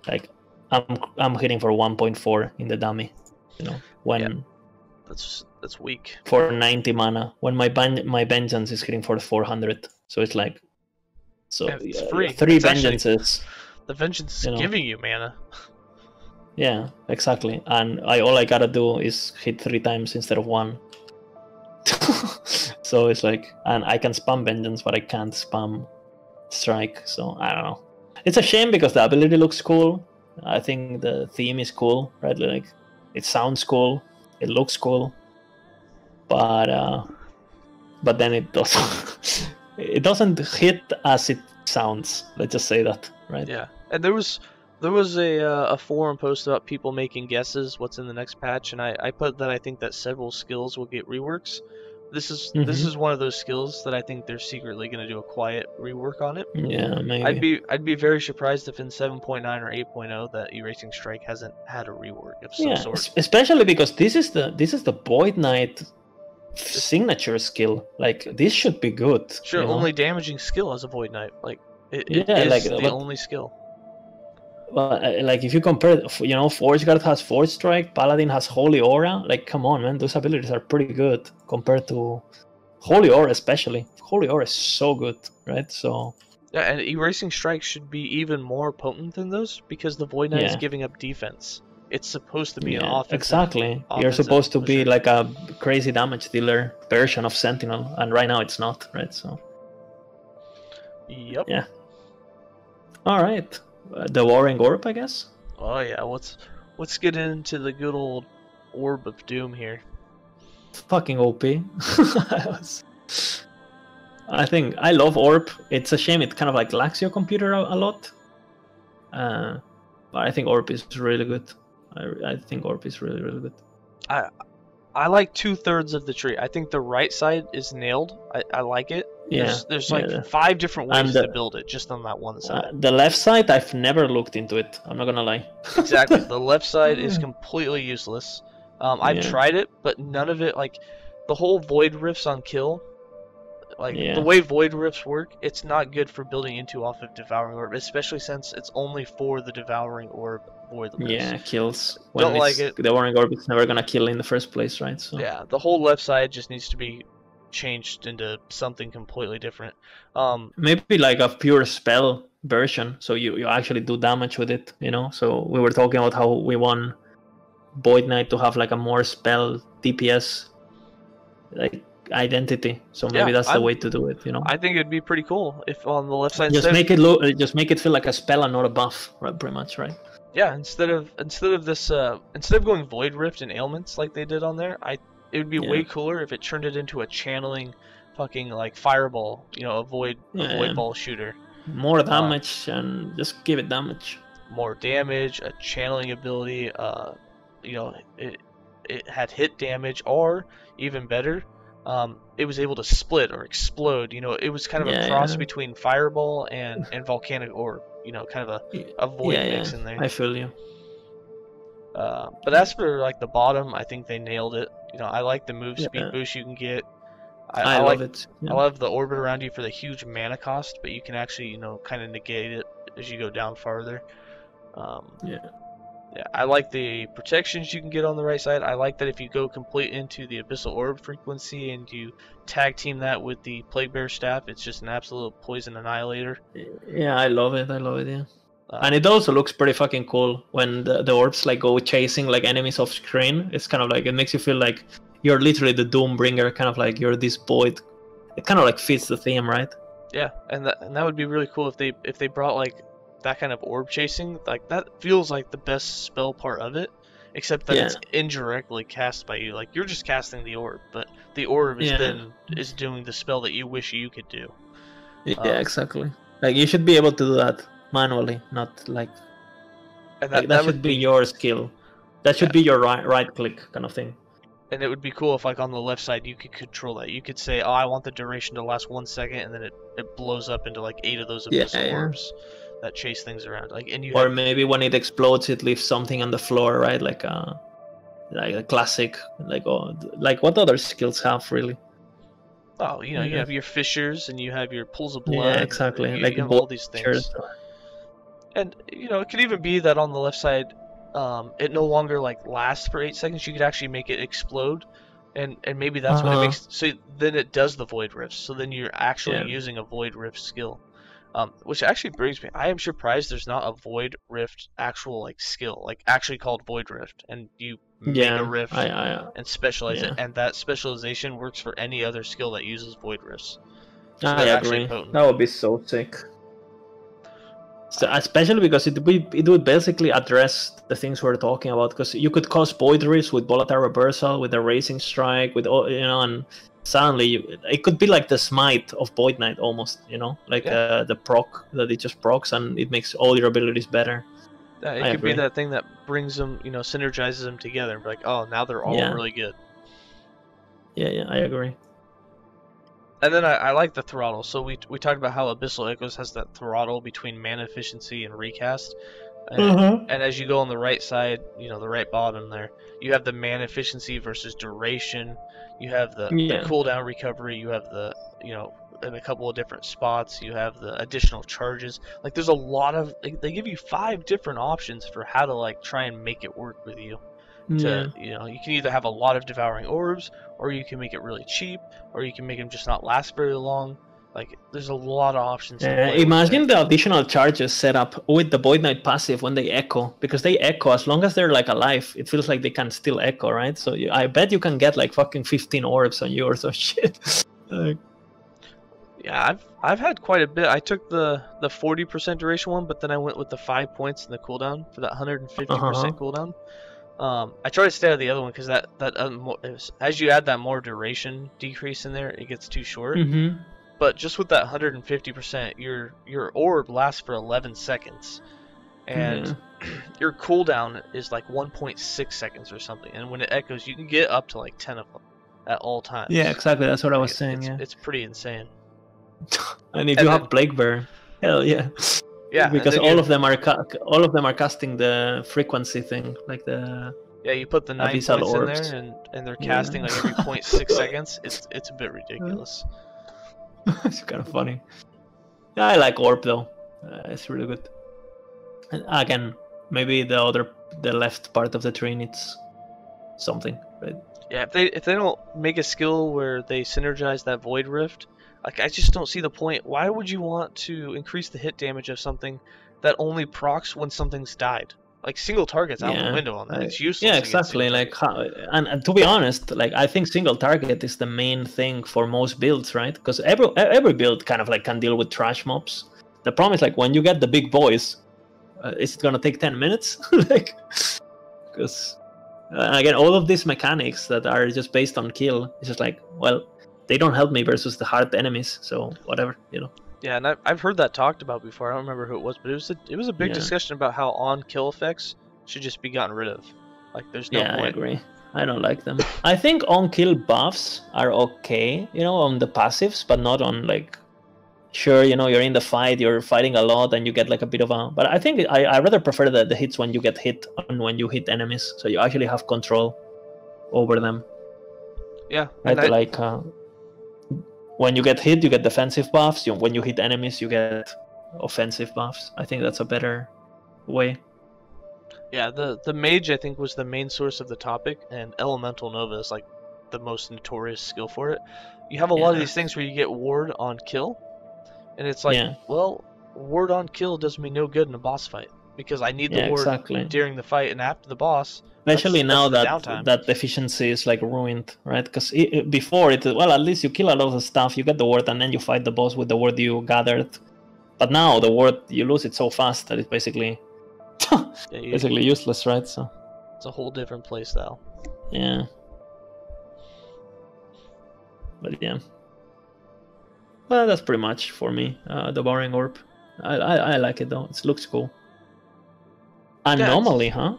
Like, I'm I'm hitting for 1.4 in the dummy. You know when Yeah. That's that's weak. for 90 mana when my ban- my vengeance is hitting for 400. So it's like. So Yeah, it's yeah, free. three It's actually- The vengeance is You know. giving you mana. Yeah, exactly. And I all I gotta do is hit three times instead of one. So it's like, and I can spam vengeance, but I can't spam strike. So I don't know. It's a shame because the ability looks cool. I think the theme is cool, right? Like it sounds cool, it looks cool, but uh, but then it doesn't it doesn't hit as it sounds. Let's just say that, right? Yeah, and there was there was a uh, a forum post about people making guesses what's in the next patch, and I, I put that I think that several skills will get reworks. This is this Mhm. is one of those skills that I think they're secretly going to do a quiet rework on it. Yeah, maybe. I'd be I'd be very surprised if in 7.9 or 8.0 that Erasing Strike hasn't had a rework of some yeah, sort. es- especially because this is the this is the Void Knight signature skill. Like this should be good. Sure, you know? only damaging skill as a Void Knight. Like it, it Yeah, is like, the but- only skill. Well, uh, like if you compare, you know, Forge Guard has Forge Strike, Paladin has Holy Aura. Like, come on, man, those abilities are pretty good compared to Holy Aura, especially. Holy Aura is so good, right? So Yeah, and Erasing Strike should be even more potent than those because the Void Knight is giving up defense. It's supposed to be an yeah, offensive. exactly. You're supposed to be like a crazy damage dealer version of Sentinel, and right now it's not, right? So, Yep. Yeah. all right, uh, Devouring Orb, I guess. Oh yeah. Let's let's get into the good old Orb of Doom here. fucking OP. I think I love Orb. It's a shame it kind of like lacks your computer a, a lot. Uh, but I think Orb is really good. I, I think Orb is really really good. I I like two thirds of the tree. I think the right side is nailed. I, I like it. Yeah, There's, there's like the- five different ways the- to build it just on that one Uh, side. the left side, I've never looked into it. I'm not gonna lie. exactly. The left side is completely useless. Um, I've Yeah. tried it, but none of it like the whole void rifts on kill. Like Yeah. the way void rifts work, it's not good for building into off of devouring orb, especially since it's only for the devouring orb void rifts. Yeah, kills. Don't like it. Devouring Orb is never gonna kill in the first place, right? So Yeah, the whole left side just needs to be changed into something completely different. Um, maybe like a pure spell version so you, you actually do damage with it you know? So we were talking about how we want void knight to have like a more spell dps like identity. So maybe Yeah, that's the I'm- way to do it you know? I think it'd be pretty cool if on the left side just make it look just make it feel like a spell and not a buff right pretty much right? Yeah instead of instead of this uh instead of going void rift and ailments like they did on there i it would be Yeah. way cooler if it turned it into a channeling fucking like fireball you know avoid Yeah. void ball shooter more damage and just give it damage more damage a channeling ability uh you know it it had hit damage or even better um it was able to split or explode you know it was kind of Yeah, a cross between fireball and and volcanic orb you know kind of a, a void mix in there i feel you Uh, but as for like the bottom, I think they nailed it. You know, I like the move speed Yeah. boost you can get. I, i, I love like it yeah. I love the orbit around you for the huge mana cost, but you can actually you know kind of negate it as you go down farther. Um, yeah yeah, I like the protections you can get on the right side. I like that if you go complete into the abyssal orb frequency and you tag team that with the plague bear staff, it's just an absolute poison annihilator. yeah i love it i love it yeah and it also looks pretty fucking cool when the, the orbs like go chasing like enemies off screen it's kind of like it makes you feel like you're literally the doom bringer kind of like you're this void it kind of like fits the theme right Yeah, and that and that would be really cool if they if they brought like that kind of orb chasing. Like that feels like the best spell part of it, except that Yeah. it's indirectly cast by you. Like you're just casting the orb, but the orb is Yeah. then is doing the spell that you wish you could do. yeah Um, exactly like you should be able to do that manually not like, And that, like that, that should would be your skill that should be your right right click kind of thing and it would be cool if like on the left side you could control that. You could say, "Oh, I want the duration to last one second," and then it, it blows up into like eight of those Yeah, abyssal yeah. orbs that chase things around. Like and you or have, maybe when it explodes it leaves something on the floor right like a like a classic like oh like what other skills have really oh you know you have your fissures and you have your pools of blood. Yeah, exactly. You, Like you have all these things. Cheers. And you know, it could even be that on the left side, um, it no longer like lasts for eight seconds. You could actually make it explode, and and maybe that's what it Uh-huh. makes. So then it does the void rifts. So then you're actually Yeah. using a void rift skill. Um, which actually brings me. I am surprised there's not a Void Rift actual like skill, like actually called Void Rift, and you make Yeah, a rift I, I, and specialize it, and that specialization works for any other skill that uses Void Rifts. So I agree. potent. That would be so sick. So, especially because it would it would basically address the things we're talking about. Because you could cause void rifts with volatile reversal, with erasing strike, with all you know, and suddenly you, it could be like the smite of Void Knight almost. You know, like Yeah. uh, the proc that it just procs and it makes all your abilities better. Yeah, it I could be that thing that brings them, you know, synergizes them together. Like, oh, now they're all Yeah. really good. Yeah, yeah, I agree. And then I, I like the throttle. So we we talked about how Abyssal Echoes has that throttle between mana efficiency and recast. And, Mm-hmm. and as you go on the right side, you know, the right bottom there, you have the mana efficiency versus duration. You have the, Yeah. the cooldown recovery. You have the, you know, in a couple of different spots. You have the additional charges. Like, there's a lot of. Like, they give you five different options for how to like try and make it work with you. To Yeah. you know, you can either have a lot of devouring orbs, or you can make it really cheap, or you can make them just not last very long. Like, there's a lot of options. Uh, imagine the additional charges set up with the Void Knight passive when they echo, because they echo as long as they're like alive. It feels like they can still echo, right? So you, I bet you can get like fucking 15 orbs on yours or shit. Like, Yeah, I've I've had quite a bit. I took the the forty percent duration one, but then I went with the five points in the cooldown for that hundred and fifty Uh-huh. percent cooldown. Um, I try to stay out of the other one because that that uh, mo- is- as you add that more duration decrease in there, it gets too short. mhm. But just with that hundred and fifty percent, your your orb lasts for eleven seconds, and your cooldown is like one point six seconds or something. And when it echoes, you can get up to like ten of them at all times. Yeah, exactly. That's what I was saying. it's, Yeah. it's pretty insane. And if and you then- have Plague Bear, hell yeah. Yeah, because all you- of them are all of them are casting the frequency thing, like the Yeah, you put the nine Abyssal points orbs. in there, and, and they're Yeah. casting like every 0.6 seconds. It's it's a bit ridiculous. it's kind of funny. Yeah, I like Orb though. Uh, it's really good. And again, maybe the other, the left part of the tree needs something. Right? Yeah, if they if they don't make a skill where they synergize that Void Rift, like I just don't see the point. Why would you want to increase the hit damage of something that only procs when something's died? Like single targets out Yeah, the window on that. It's useless. Yeah, exactly. Like, how, and, and to be honest, like I think single target is the main thing for most builds, right? Because every every build kind of like can deal with trash mobs. The problem is like when you get the big boys, uh, is it gonna take ten minutes? like, because uh, again, all of these mechanics that are just based on kill, it's just like, well, they don't help me versus the hard enemies, so whatever, you know. Yeah, and I've, I've heard that talked about before. I don't remember who it was, but it was a, it was a big Yeah. discussion about how on kill effects should just be gotten rid of. Like there's no yeah, I point. agree. I don't like them. I think on kill buffs are okay, you know, on the passives, but not on like. Sure, you know, you're in the fight, you're fighting a lot, and you get like a bit of a. But I think I, I rather prefer the, the hits when you get hit and when you hit enemies, so you actually have control over them. Yeah, Right? I- like uh, when you get hit, you get defensive buffs. You, when you hit enemies, you get offensive buffs. I think that's a better way. Yeah, the the mage I think was the main source of the topic, and elemental nova is like the most notorious skill for it. You have a lot of these things where you get ward on kill, and it's like, Yeah. well, ward on kill does me no good in a boss fight because I need the Yeah, ward exactly. during the fight and after the boss. especially That's- now that's that downtime. that efficiency is like ruined right? Because before it well at least you kill a lot of stuff you get the word and then you fight the boss with the word you gathered. But now the word you lose it so fast that it's basically Yeah, you- basically useless right? So it's a whole different play style. yeah. But yeah. Well that's pretty much for me uh, the boring orb. I, I i like it though. It looks cool anomaly huh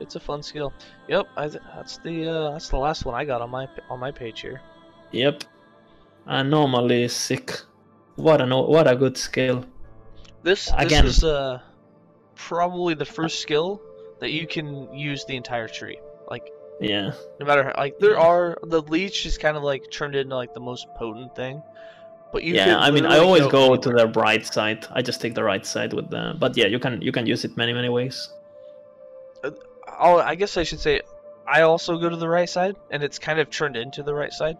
It's a fun skill. Yep, I th- that's the uh, that's the last one I got on my on my page here. Yep. Anomaly is sick. What a what a good skill. This Again- this is uh, probably the first skill that you can use the entire tree. Like Yeah. no matter how, like there are the leech is kind of like turned into like the most potent thing, but you yeah, I mean I always go to the right side. I just take the right side with the but yeah, you can you can use it many many ways. Oh, I guess I should say I also go to the right side, and it's kind of turned into the right side.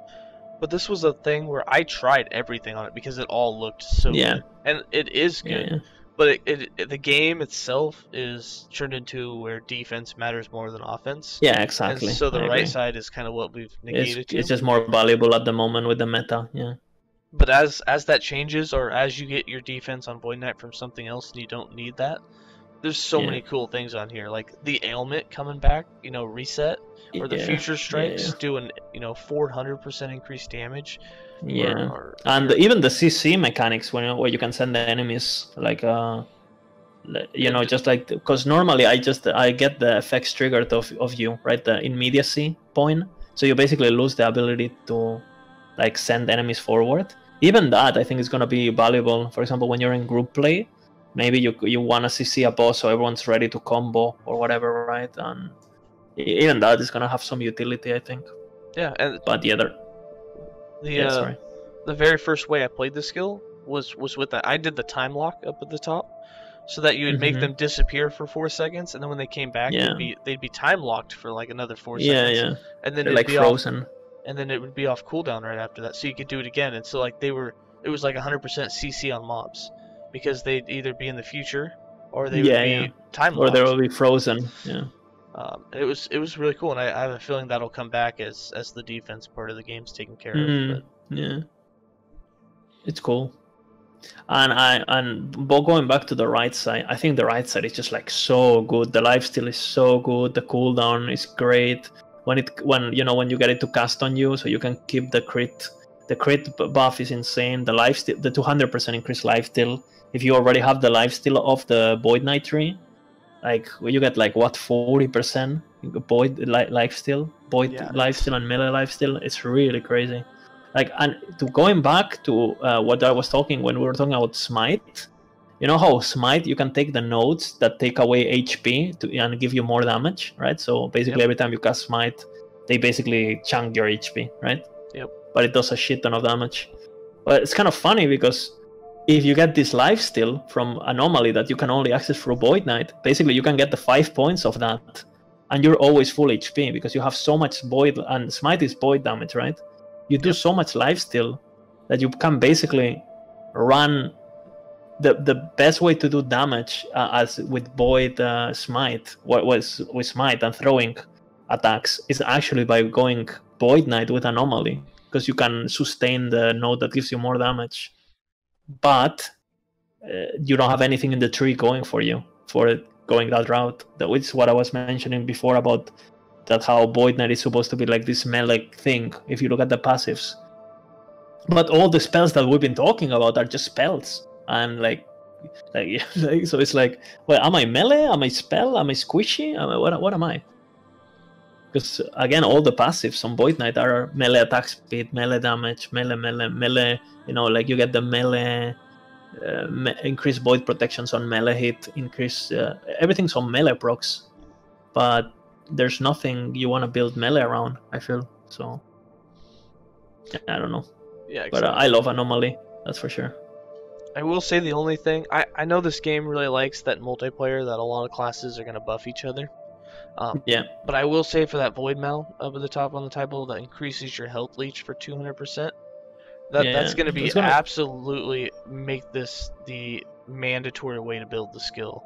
but this was a thing where I tried everything on it because it all looked so Yeah. good, and it is good. yeah. But it, it, it- the game itself is turned into where defense matters more than offense. Yeah, exactly. And so the I right agree. side is kind of what we've It's, negated to. it's just more valuable at the moment with the meta. Yeah. But as as that changes, or as you get your defense on Void Knight from something else, and you don't need that, there's so Yeah. many cool things on here, like the ailment coming back, you know, reset, or the yeah. future strikes yeah. doing, you know, 400% increased damage. Yeah. or- and even the CC mechanics when where you can send the enemies like uh you know just like because normally I just I get the effects triggered of, of you right the immediacy point so you basically lose the ability to like send enemies forward even that I think is gonna be valuable for example when you're in group play maybe you you want to CC a boss so everyone's ready to combo or whatever right and even that is gonna have some utility I think yeah, and but the other the yeah uh, sorry the very first way I played the skill was was with that. I did the time lock up at the top, so that you would make Mhm. them disappear for four seconds, and then when they came back, Yeah. they'd be they'd be time locked for like another four yeah seconds. yeah And then they're it'd like be frozen and then it would be off cooldown right after that, so you could do it again. And so like they were, it was like 100% CC on mobs, because they'd either be in the future or they Yeah, would be yeah. time or they will be frozen. Yeah, Um, it was it was really cool, and I, I have a feeling that'll come back as as the defense part of the game's taken care Mm. of. But yeah, it's cool. And I and but going back to the right side, I think the right side is just like so good. The lifesteal is so good. The cooldown is great. When it when you know when you get it to cast on you, so you can keep the crit. The crit buff is insane. The lifesteal, the 200% increased lifesteal. If you already have the life lifesteal of the Void Knight tree, like you get like what 40% Void li- lifesteal, Void Yeah. lifesteal and melee life lifesteal. It's really crazy like and to going back to uh, what I was talking when we were talking about smite, you know how smite you can take the nodes that take away HP to and give you more damage, right? So basically Yep. every time you cast smite, they basically chunk your HP, right? Yep. But it does a shit ton of damage. But it's kind of funny because if you get this life steal from anomaly that you can only access through Void Knight, basically you can get the five points of that, and you're always full HP because you have so much void and smite is void damage, right? You do so much life steal that you can basically run the the best way to do damage uh, as with void uh, smite what was with smite and throwing attacks is actually by going void knight with anomaly because you can sustain the node that gives you more damage. But uh, you don't have anything in the tree going for you for going that route. That which is what i was mentioning before about that how void knight is supposed to be like this melee thing if you look at the passives. But all the spells that we've been talking about are just spells and like like, like so it's like well am i melee? Am i spell? Am i squishy? Am I, what, what am i? Because again all the passives on void knight are melee attack speed melee damage melee melee melee you know like you get the melee uh, me- increase void protections on melee hit increase uh, everything's on melee procs but there's nothing you want to build melee around i feel so i don't know. Yeah, but uh, i love anomaly that's for sure I will say the only thing I, I know this game really likes that multiplayer that a lot of classes are going to buff each other. Um, Yeah. But I will say for that Void Mal up at the top on the table that increases your health leech for 200%. That Yeah, that's going to be gonna- absolutely make this the mandatory way to build the skill.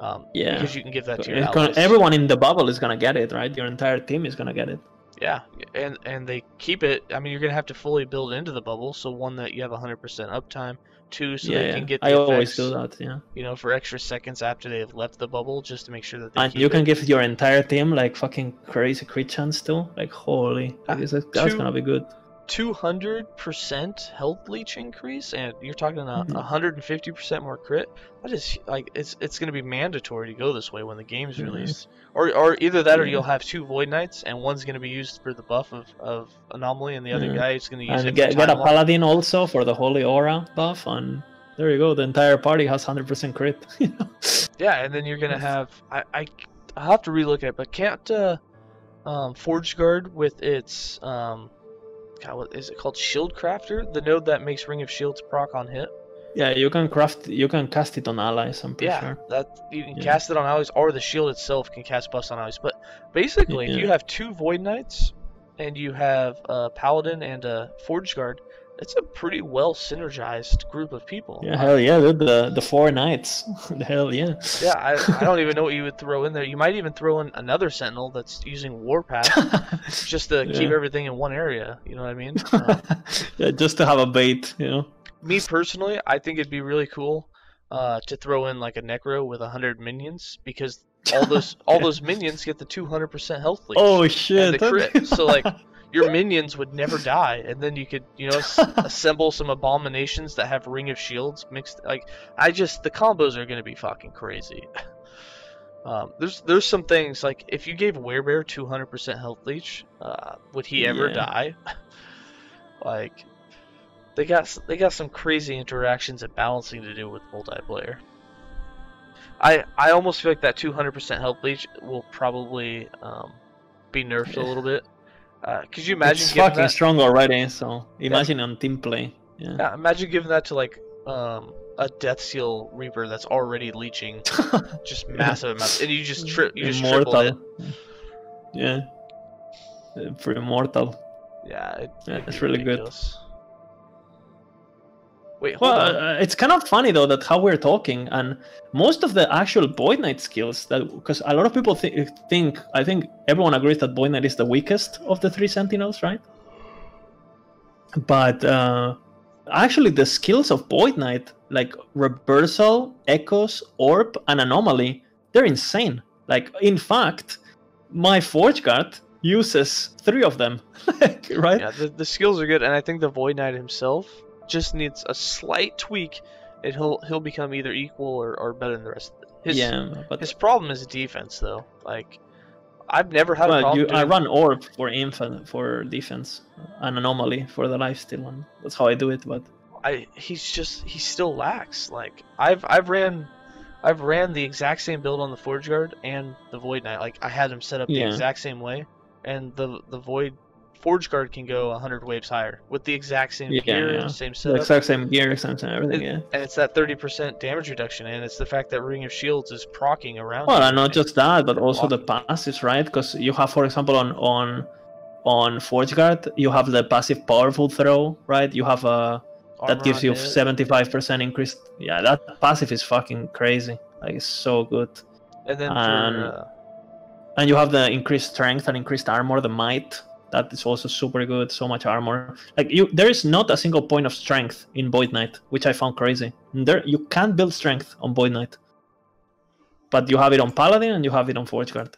Um, Yeah. Because you can give that to your It's gonna- everyone in the bubble is gonna get it right your entire team is gonna get it Yeah, and and they keep it. I mean, you're gonna have to fully build into the bubble. So one that you have 100% uptime. Two, so yeah, they yeah. can get the i always do that yeah You know, for extra seconds after they've left the bubble, just to make sure that they and you can it. give your entire team like fucking crazy crit chance too like holy ah, it's that's two- gonna be good 200% health leech increase, and you're talking a Mhm. 150% more crit. That is like it's it's gonna be mandatory to go this way when the game's released, or or either that or you'll have two void knights, and one's gonna be used for the buff of, of anomaly, and the other Yeah. guy is gonna use and it get, get a paladin also for the holy aura buff and there you go the entire party has 100% crit? Yeah, and then you're gonna have I I I have to relook at it, but can't uh, um, Forge Guard with its um, God, what is it called? Shield Crafter, the node that makes Ring of Shields proc on hit. yeah you can craft you can cast it on allies i'm pretty Yeah, sure that you can Yeah. cast it on allies, or the shield itself can cast buffs on allies. But basically, if Yeah. you have two Void Knights and you have a paladin and a forge guard, it's a pretty well synergized group of people. Yeah, hell yeah, dude. The the four knights. hell yeah. Yeah, I, I don't even know what you would throw in there. You might even throw in another sentinel that's using warpath just to keep everything in one area. You know what I mean? Uh, yeah, just to have a bait, you know. me personally, I think it'd be really cool uh, to throw in like a necro with hundred minions because all those all those minions get the two hundred percent health leech. Oh shit. and the crit. So like your minions would never die, and then you could you know s- assemble some abominations that have ring of shields mixed. Like I just the combos are gonna be fucking crazy. Um, there's there's some things like if you gave Werebear 200% health leech, uh, would he ever Yeah. die? like they got they got some crazy interactions and balancing to do with multiplayer. I I almost feel like that 200% health leech will probably um, be nerfed a little bit. Uh, could you imagine it's fucking that? strong already, so imagine on team play. Yeah. Yeah, imagine giving that to like um, a Death Seal Reaper that's already leeching just massive amounts, and you just tri- you just triple it. Yeah. For immortal. Yeah, it, Yeah, it's really good. Wait, Well, uh, it's kind of funny though that how we're talking, and most of the actual Void Knight skills that because a lot of people thi- think I think everyone agrees that Void Knight is the weakest of the three Sentinels, right? But uh, actually, the skills of Void Knight, like Reversal, Echoes, Orb, and Anomaly, they're insane. Like, in fact, my Forge Guard uses three of them, right? Yeah, the, the skills are good, and I think the Void Knight himself just needs a slight tweak, and he'll he'll become either equal or, or better than the rest. His yeah, but his problem is defense, though. Like, I've never had a problem. you, I run orb for infant for defense, an anomaly for the lifesteal one. That's how I do it. But I he's just he still lacks. Like I've I've ran I've ran the exact same build on the Forge Guard and the Void Knight. Like I had them set up the exact same way, and the the Void Forge Guard can go 100 waves higher with the exact same Yeah, gear, yeah. same the setup. exact same gear, same everything. It- Yeah. And it's that 30% damage reduction, and it's the fact that Ring of Shields is procking around. Well, and not just that, but also the passives, right? Because you have, for example, on on on Forge Guard, you have the passive powerful throw, right? You have a armor that gives you seventy five percent increased. Yeah, that passive is fucking crazy. Like it's so good. And then and- for, uh, And you have the increased strength and increased armor, the might. That is also super good. So much armor. Like you, there is not a single point of strength in Void Knight, which I found crazy. There, you can't build strength on Void Knight, but you have it on Paladin and you have it on Forge Guard.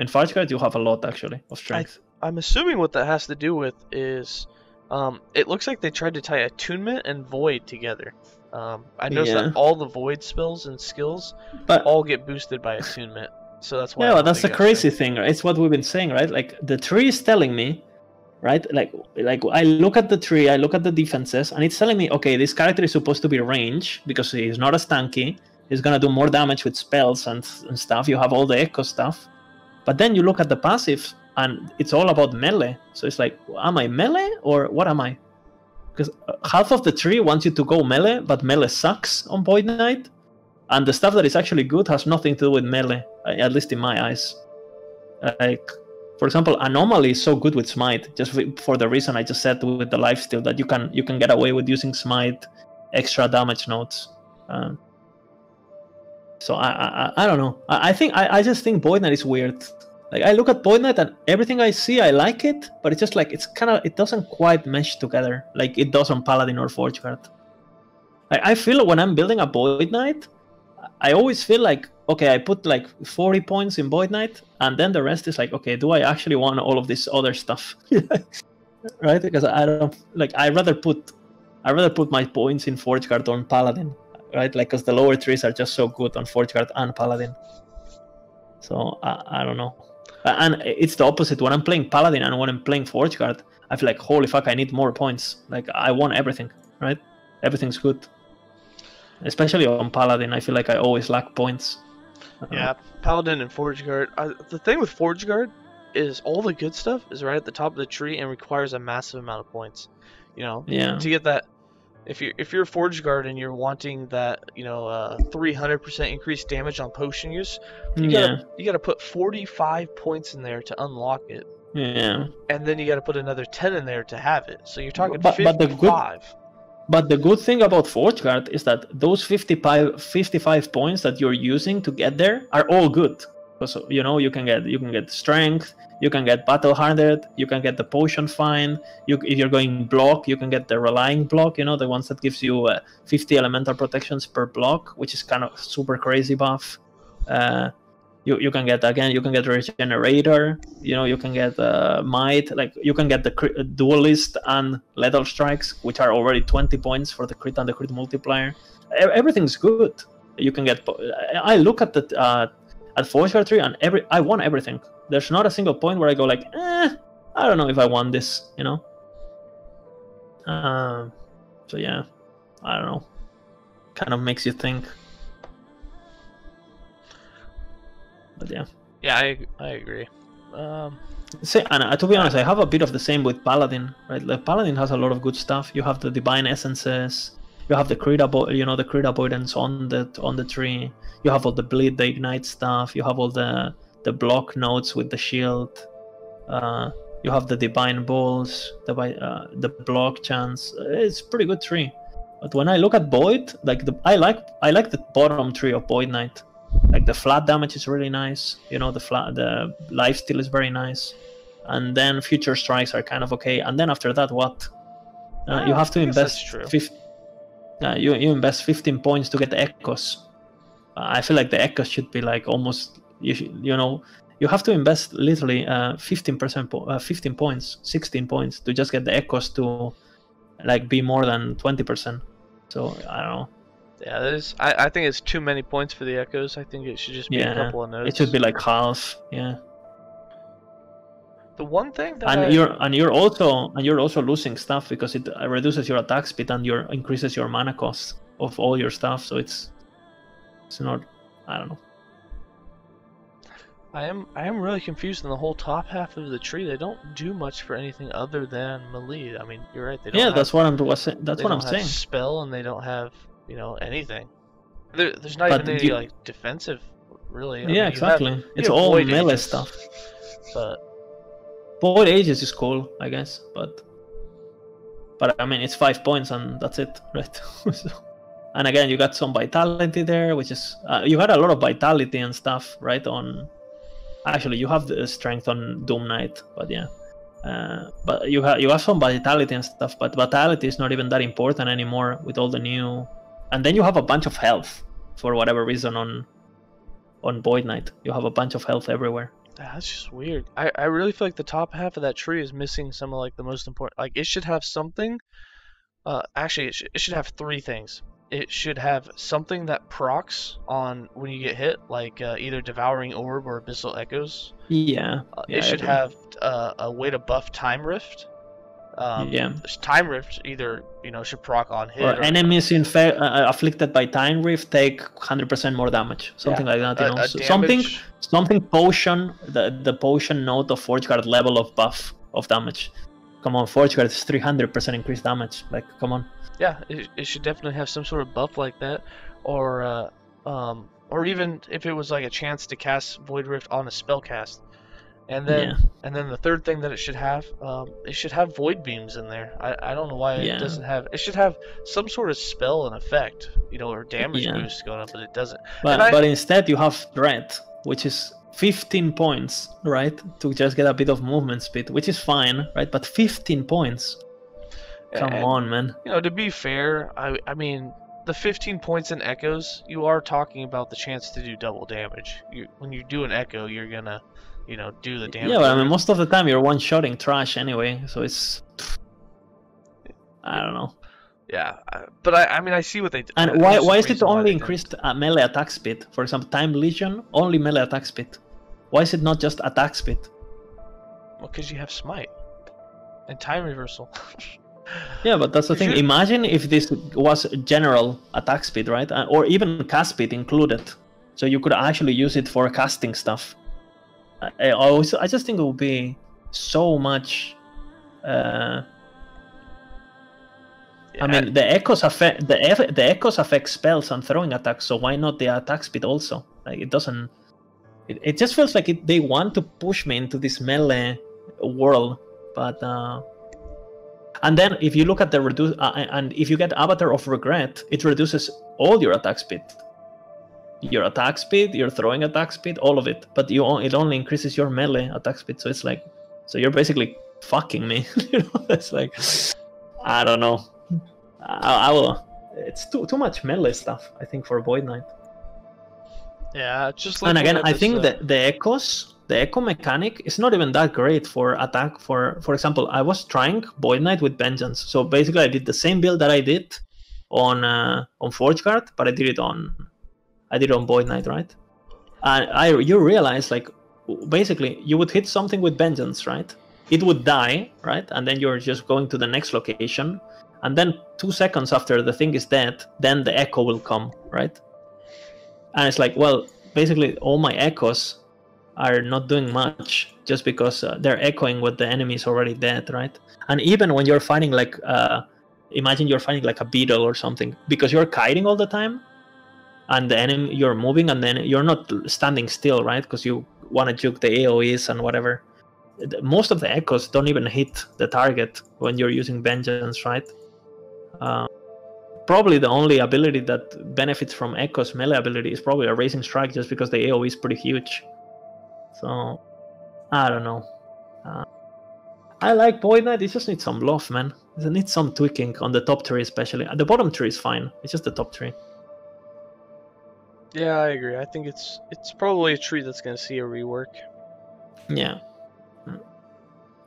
In Forge Guard, you have a lot actually of strength. I'm assuming what that has to do with is, um, it looks like they tried to tie attunement and void together. Um, I noticed Yeah. that all the void spells and skills but all get boosted by attunement, so that's why. I yeah, don't that's the crazy thing. Right? It's what we've been saying, right? Like the tree is telling me, right? Like, like I look at the tree, I look at the defenses, and it's telling me, okay, this character is supposed to be range because he's not as tanky. He's gonna do more damage with spells and, and stuff. You have all the echo stuff, but then you look at the passive, and it's all about melee. So it's like, am I melee or what am I? Because uh, half of the tree wants you to go melee, but melee sucks on Void Knight, and the stuff that is actually good has nothing to do with melee, at least in my eyes. Like, for example, Anomaly is so good with Smite, just for- the reason I just said with the lifesteal that you can you can get away with using Smite, extra damage nodes. Um, so I, I I- don't know. I, I think I, I just think Void Knight is weird. Like I look at Void Knight and everything I see I like it, but it's just like it's kind of it doesn't quite mesh together like it does on Paladin or Forge Guard. I, I feel when I'm building a Void Knight, I always feel like okay, I put like 40 points in Void Knight, and then the rest is like, okay, do I actually want all of this other stuff? right? Because I don't like. I rather put, I rather put my points in Forge Guard on Paladin, right? Like, because the lower trees are just so good on Forge Guard and Paladin. So I, I don't know, and it's the opposite. When I'm playing Paladin and when I'm playing Forge Guard, I feel like holy fuck, I need more points. Like I want everything, right? Everything's good. Especially on Paladin, I feel like I always lack points. Yeah, Paladin and Forge Guard. Uh, the thing with Forge Guard is all the good stuff is right at the top of the tree and requires a massive amount of points. You know, Yeah. to get that. If you're if you're a Forge Guard and you're wanting that, you know, uh, 300% increased damage on potion use, you yeah. gotta you gotta put 45 points in there to unlock it. Yeah. and then you got to put another 10 in there to have it. So you're talking But- but the 55. good- But the good thing about Forge Guard is that those 55, 55 points that you're using to get there are all good. Because you know you can get you can get strength, you can get battle hardened, you can get the potion find. You if you're going block, you can get the relying block. You know the ones that gives you uh, 50 elemental protections per block, which is kind of super crazy buff. Uh, you, you can get again you can get regenerator you know you can get uh, might like you can get the crit, duelist and lethal strikes which are already 20 points for the crit and the crit multiplier. Everything's good. You can get i look at the uh, at forge Guard 3 and every i want everything. There's not a single point where i go like eh i don't know if i want this you know? Um so yeah i don't know. Kind of makes you think but yeah Yeah, I, I agree. Um, Say, and to be honest, I have a bit of the same with Paladin. Right, like Paladin has a lot of good stuff. You have the divine essences. You have the crit avo- you know, the crit avoidance on the on the tree. You have all the bleed, the ignite stuff. You have all the the block nodes with the shield. Uh, you have the divine balls, the uh, the block chance. It's pretty good tree. But when I look at Void, like the I like I like the bottom tree of Void Knight. Like the flat damage is really nice. You know the flat the life steal is very nice, and then future strikes are kind of okay. And then after that, what? Uh, you Ah, have to I guess that's invest. true. Fif- uh, you you invest 15 points to get the echoes. Uh, I feel like the echoes should be like almost you should, you know you have to invest literally uh, 15% po- uh, 15 points 16 points to just get the echoes to like be more than 20% so i don't know yeah, that is. I, I think it's too many points for the echoes. I think it should just be Yeah, a couple of notes. it should be like half yeah the one thing that and I, you're and you're also and you're also losing stuff because it uh, reduces your attack speed and your increases your mana cost of all your stuff so it's it's not i don't know I am I am really confused in the whole top half of the tree. They don't do much for anything other than melee. I mean, you're right. They don't yeah have, that's what i'm saying- that's they what i'm don't have saying Spell and they don't have you know anything. There, there's not But even any you- like defensive, really. I yeah have- exactly you it's all melee Aegis, stuff But Void Aegis is cool, I guess, but but I mean it's five points and that's it, right? so, and again, you got some vitality there, which is uh, you had a lot of vitality and stuff, right? On actually, you have the strength on Doom Knight, but yeah, uh, but you have you have some vitality and stuff, but vitality is not even that important anymore with all the new, and then you have a bunch of health for whatever reason on on Void Knight. You have a bunch of health everywhere. That's just weird. I, I really feel like the top half of that tree is missing some of like the most important. Like it should have something. Uh, actually, it should, it should have three things. It should have something that procs on when you get hit, like uh, either devouring orb or abyssal echoes. Yeah, Uh, yeah, it I should agree. have uh, a way to buff time rift. Um, Yeah. Time rift either you know should proc on hit or or enemies infe- uh, afflicted by time rift take 100% more damage. Something like that you a- know? a So something something potion the the potion note of forge guard level of buff of damage. Come on forge guard is 300% increased damage. Like come on. Yeah, it, it should definitely have some sort of buff like that, or uh, um, or even if it was like a chance to cast Void Rift on a spell cast, and then Yeah. and then the third thing that it should have, um, it should have Void Beams in there. I, I don't know why Yeah. it doesn't have. It should have some sort of spell and effect, you know, or damage Yeah. boost going up, but it doesn't. but, I- but instead you have dread which is 15 points right to just get a bit of movement speed which is fine right but 15 points come And- on man You know, to be fair, I I mean. The 15 points in echoes, you are talking about the chance to do double damage. You, when you do an echo, you're gonna, you know, do the damage. Yeah, but I mean, most of the time you're one shotting trash anyway, so it's. I don't know. Yeah, but I, I mean, I see what they. And why why is it only increased uh, melee attack speed? For example, Time Legion only melee attack speed. Why is it not just attack speed? Well, because you have smite and time reversal. Yeah, but that's the thing. Imagine if this was general attack speed, right? Uh, or even cast speed included, so you could actually use it for casting stuff. I, I always, I just think it would be so much. Uh, I mean, the echoes affect the the echoes affect spells and throwing attacks. So why not the attack speed also? Like it doesn't. It, it just feels like it, they want to push me into this melee world, But uh, and then if you look at the reduce uh, and if you get Avatar of Regret, it reduces all your attack speed. Your attack speed, your throwing attack speed, all of it. But you on- it only increases your melee attack speed. So it's like, so you're basically fucking me. you know, it's like, I don't know. I, I will. It's too too much melee stuff. I think for Void Knight. Yeah, just and again, I think uh, that the echoes, the echo mechanic is not even that great for attack. For for example, I was trying Void Knight with Vengeance. So basically, I did the same build that I did on uh, on Forge Guard, but I did it on I did on Void Knight, right? And I you realize like basically you would hit something with Vengeance, right? It would die, right? And then you're just going to the next location, and then two seconds after the thing is dead, then the echo will come, right? and it's like well basically all my echoes are not doing much just because uh, they're echoing what the enemy is already dead right and even when you're fighting like uh, imagine you're fighting like a beetle or something because you're kiting all the time and the enemy you're moving and then you're not standing still right because you want to juke the aoes and whatever most of the echoes don't even hit the target when you're using vengeance right um, probably the only ability that benefits from Echo's melee ability is probably Erasing Strike, just because the AoE is pretty huge. So, I don't know. Uh, I like Void Knight. It just needs some love, man. It needs some tweaking on the top tree, especially. The bottom tree is fine. It's just the top tree. Yeah, I agree. I think it's it's probably a tree that's gonna see a rework. Yeah.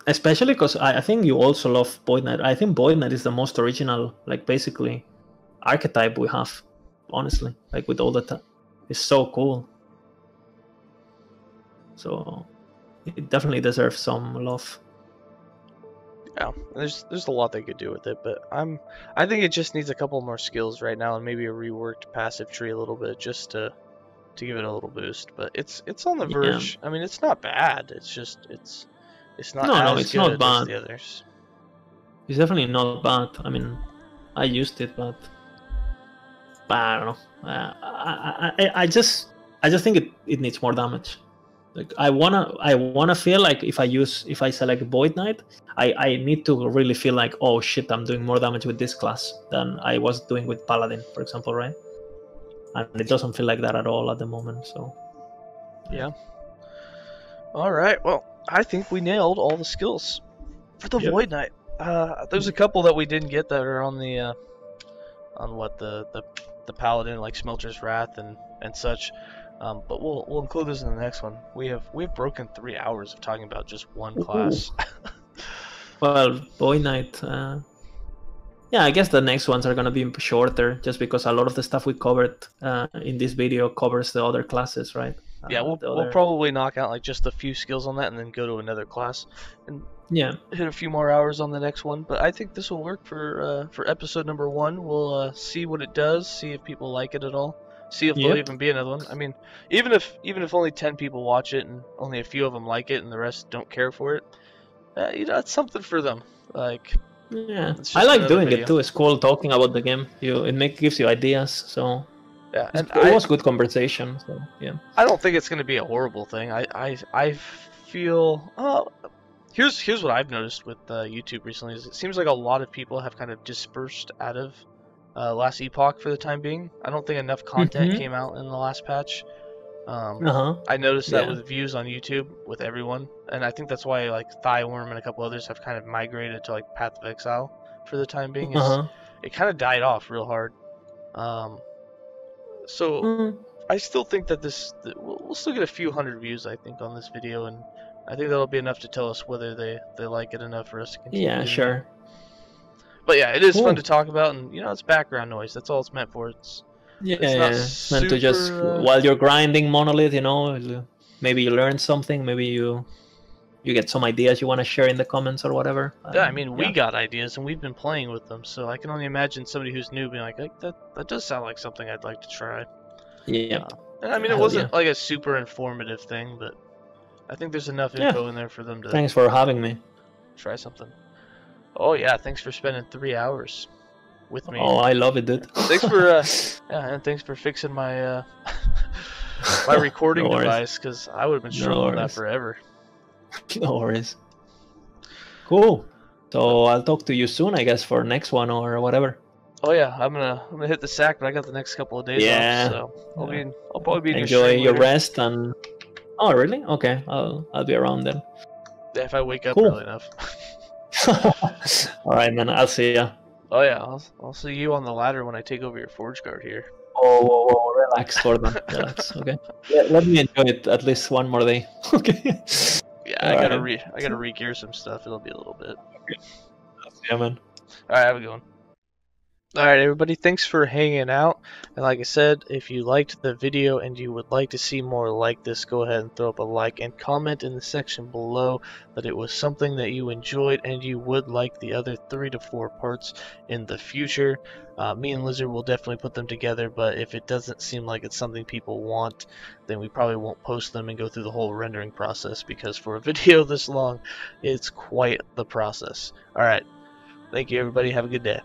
Especially because I, I think you also love Void Knight. I think Void Knight is the most original, like basically, archetype we have. Honestly, like with all the time, it's so cool. So, it definitely deserves some love. Yeah, there's there's a lot they could do with it, but I'm I think it just needs a couple more skills right now and maybe a reworked passive tree a little bit just to to give it a little boost. But it's it's on the Yeah. verge. I mean, it's not bad. It's just it's it's not No, no, it's not bad. the others. It's definitely not bad. I mean, I used it, but, but I don't know. Uh, I, I, I- I just I just think it, it needs more damage. Like I wanna I wanna feel like if I use if I select Void Knight, I, I need to really feel like oh shit I'm doing more damage with this class than I was doing with Paladin, for example, right? And it doesn't feel like that at all at the moment. So Yeah. All right. Well, I think we nailed all the skills for the Yep. Void Knight. Uh, there's a couple that we didn't get that are on the uh, on what the the the Paladin like Smelter's Wrath and and such. Um, but we'll we'll include this in the next one. We have we have broken three hours of talking about just one Ooh. class. Well, Void Knight. Uh, yeah, I guess the next ones are gonna be shorter, just because a lot of the stuff we covered uh, in this video covers the other classes, right? yeah, Uh, we'll the we'll probably knock out like just a few skills on that and then go to another class and Yeah, hit a few more hours on the next one. But I think this will work for uh, for episode number one. We'll uh, see what it does, see if people like it at all, see if there'll even be another one. I mean, even if even if only ten people watch it and only a few of them like it and the rest don't care for it, uh, you know, it's something for them. Like, yeah. I like doing video. it too. It's cool talking about the game. You it make gives you ideas. So yeah, and it I, was good conversation. So yeah. I don't think it's going to be a horrible thing. I I, I feel oh, here's here's what I've noticed with uh, YouTube recently is it seems like a lot of people have kind of dispersed out of uh, last epoch for the time being. I don't think enough content Mhm. came out in the last patch. Um, Uh huh. I noticed that Yeah. with views on YouTube with everyone, and I think that's why like Thighworm and a couple others have kind of migrated to like Path of Exile for the time being. Uh huh. It kind of died off real hard. Um, so Mm, I still think that this we'll still get a few hundred views I think on this video and I think that'll be enough to tell us whether they they like it enough for us to continue. yeah, sure. it. But yeah, it is Cool. fun to talk about and you know it's background noise. That's all it's meant for. It's Yeah, It's yeah. Meant to just uh, while you're grinding monolith, you know, maybe you learn something, maybe you you get some ideas you want to share in the comments or whatever. yeah, I Um, mean we yeah. got ideas and we've been playing with them, so I can only imagine somebody who's new being like, like that that does sound like something I'd like to try. yeah. And I mean it Hell wasn't like a super informative thing, but I think there's enough Yeah. info in there for them to Thanks for having me. try something. Oh yeah, thanks for spending three hours with me. Oh, I love it, dude. Thanks for uh, yeah, and thanks for fixing my uh, my recording No device because I would have been No with that forever. no worries. Cool. So I'll talk to you soon, I guess, for next one or whatever. Oh yeah, I'm gonna I'm gonna hit the sack, but I got the next couple of days Yeah. off, so I'll be in, I'll probably be in Enjoy your, your rest and. Oh really? Okay, I'll I'll be around then. Yeah, if I wake up Cool. early enough. All right, man. I'll see ya. Oh yeah, I'll I'll see you on the ladder when I take over your forge guard here. Oh, whoa, whoa, relax, Gordon. Relax. Okay. Let, let me enjoy it at least one more day. okay. Yeah, I gotta re I gotta re-gear some stuff. It'll be a little bit. Okay. Yeah, man. All right, have a good one. All right, everybody, thanks for hanging out. And like I said, if you liked the video and you would like to see more like this, go ahead and throw up a like and comment in the section below that it was something that you enjoyed and you would like the other three to four parts in the future. Uh, me and Lizard will definitely put them together, but if it doesn't seem like it's something people want, then we probably won't post them and go through the whole rendering process because for a video this long, it's quite the process. All right. Thank you, everybody. Have a good day.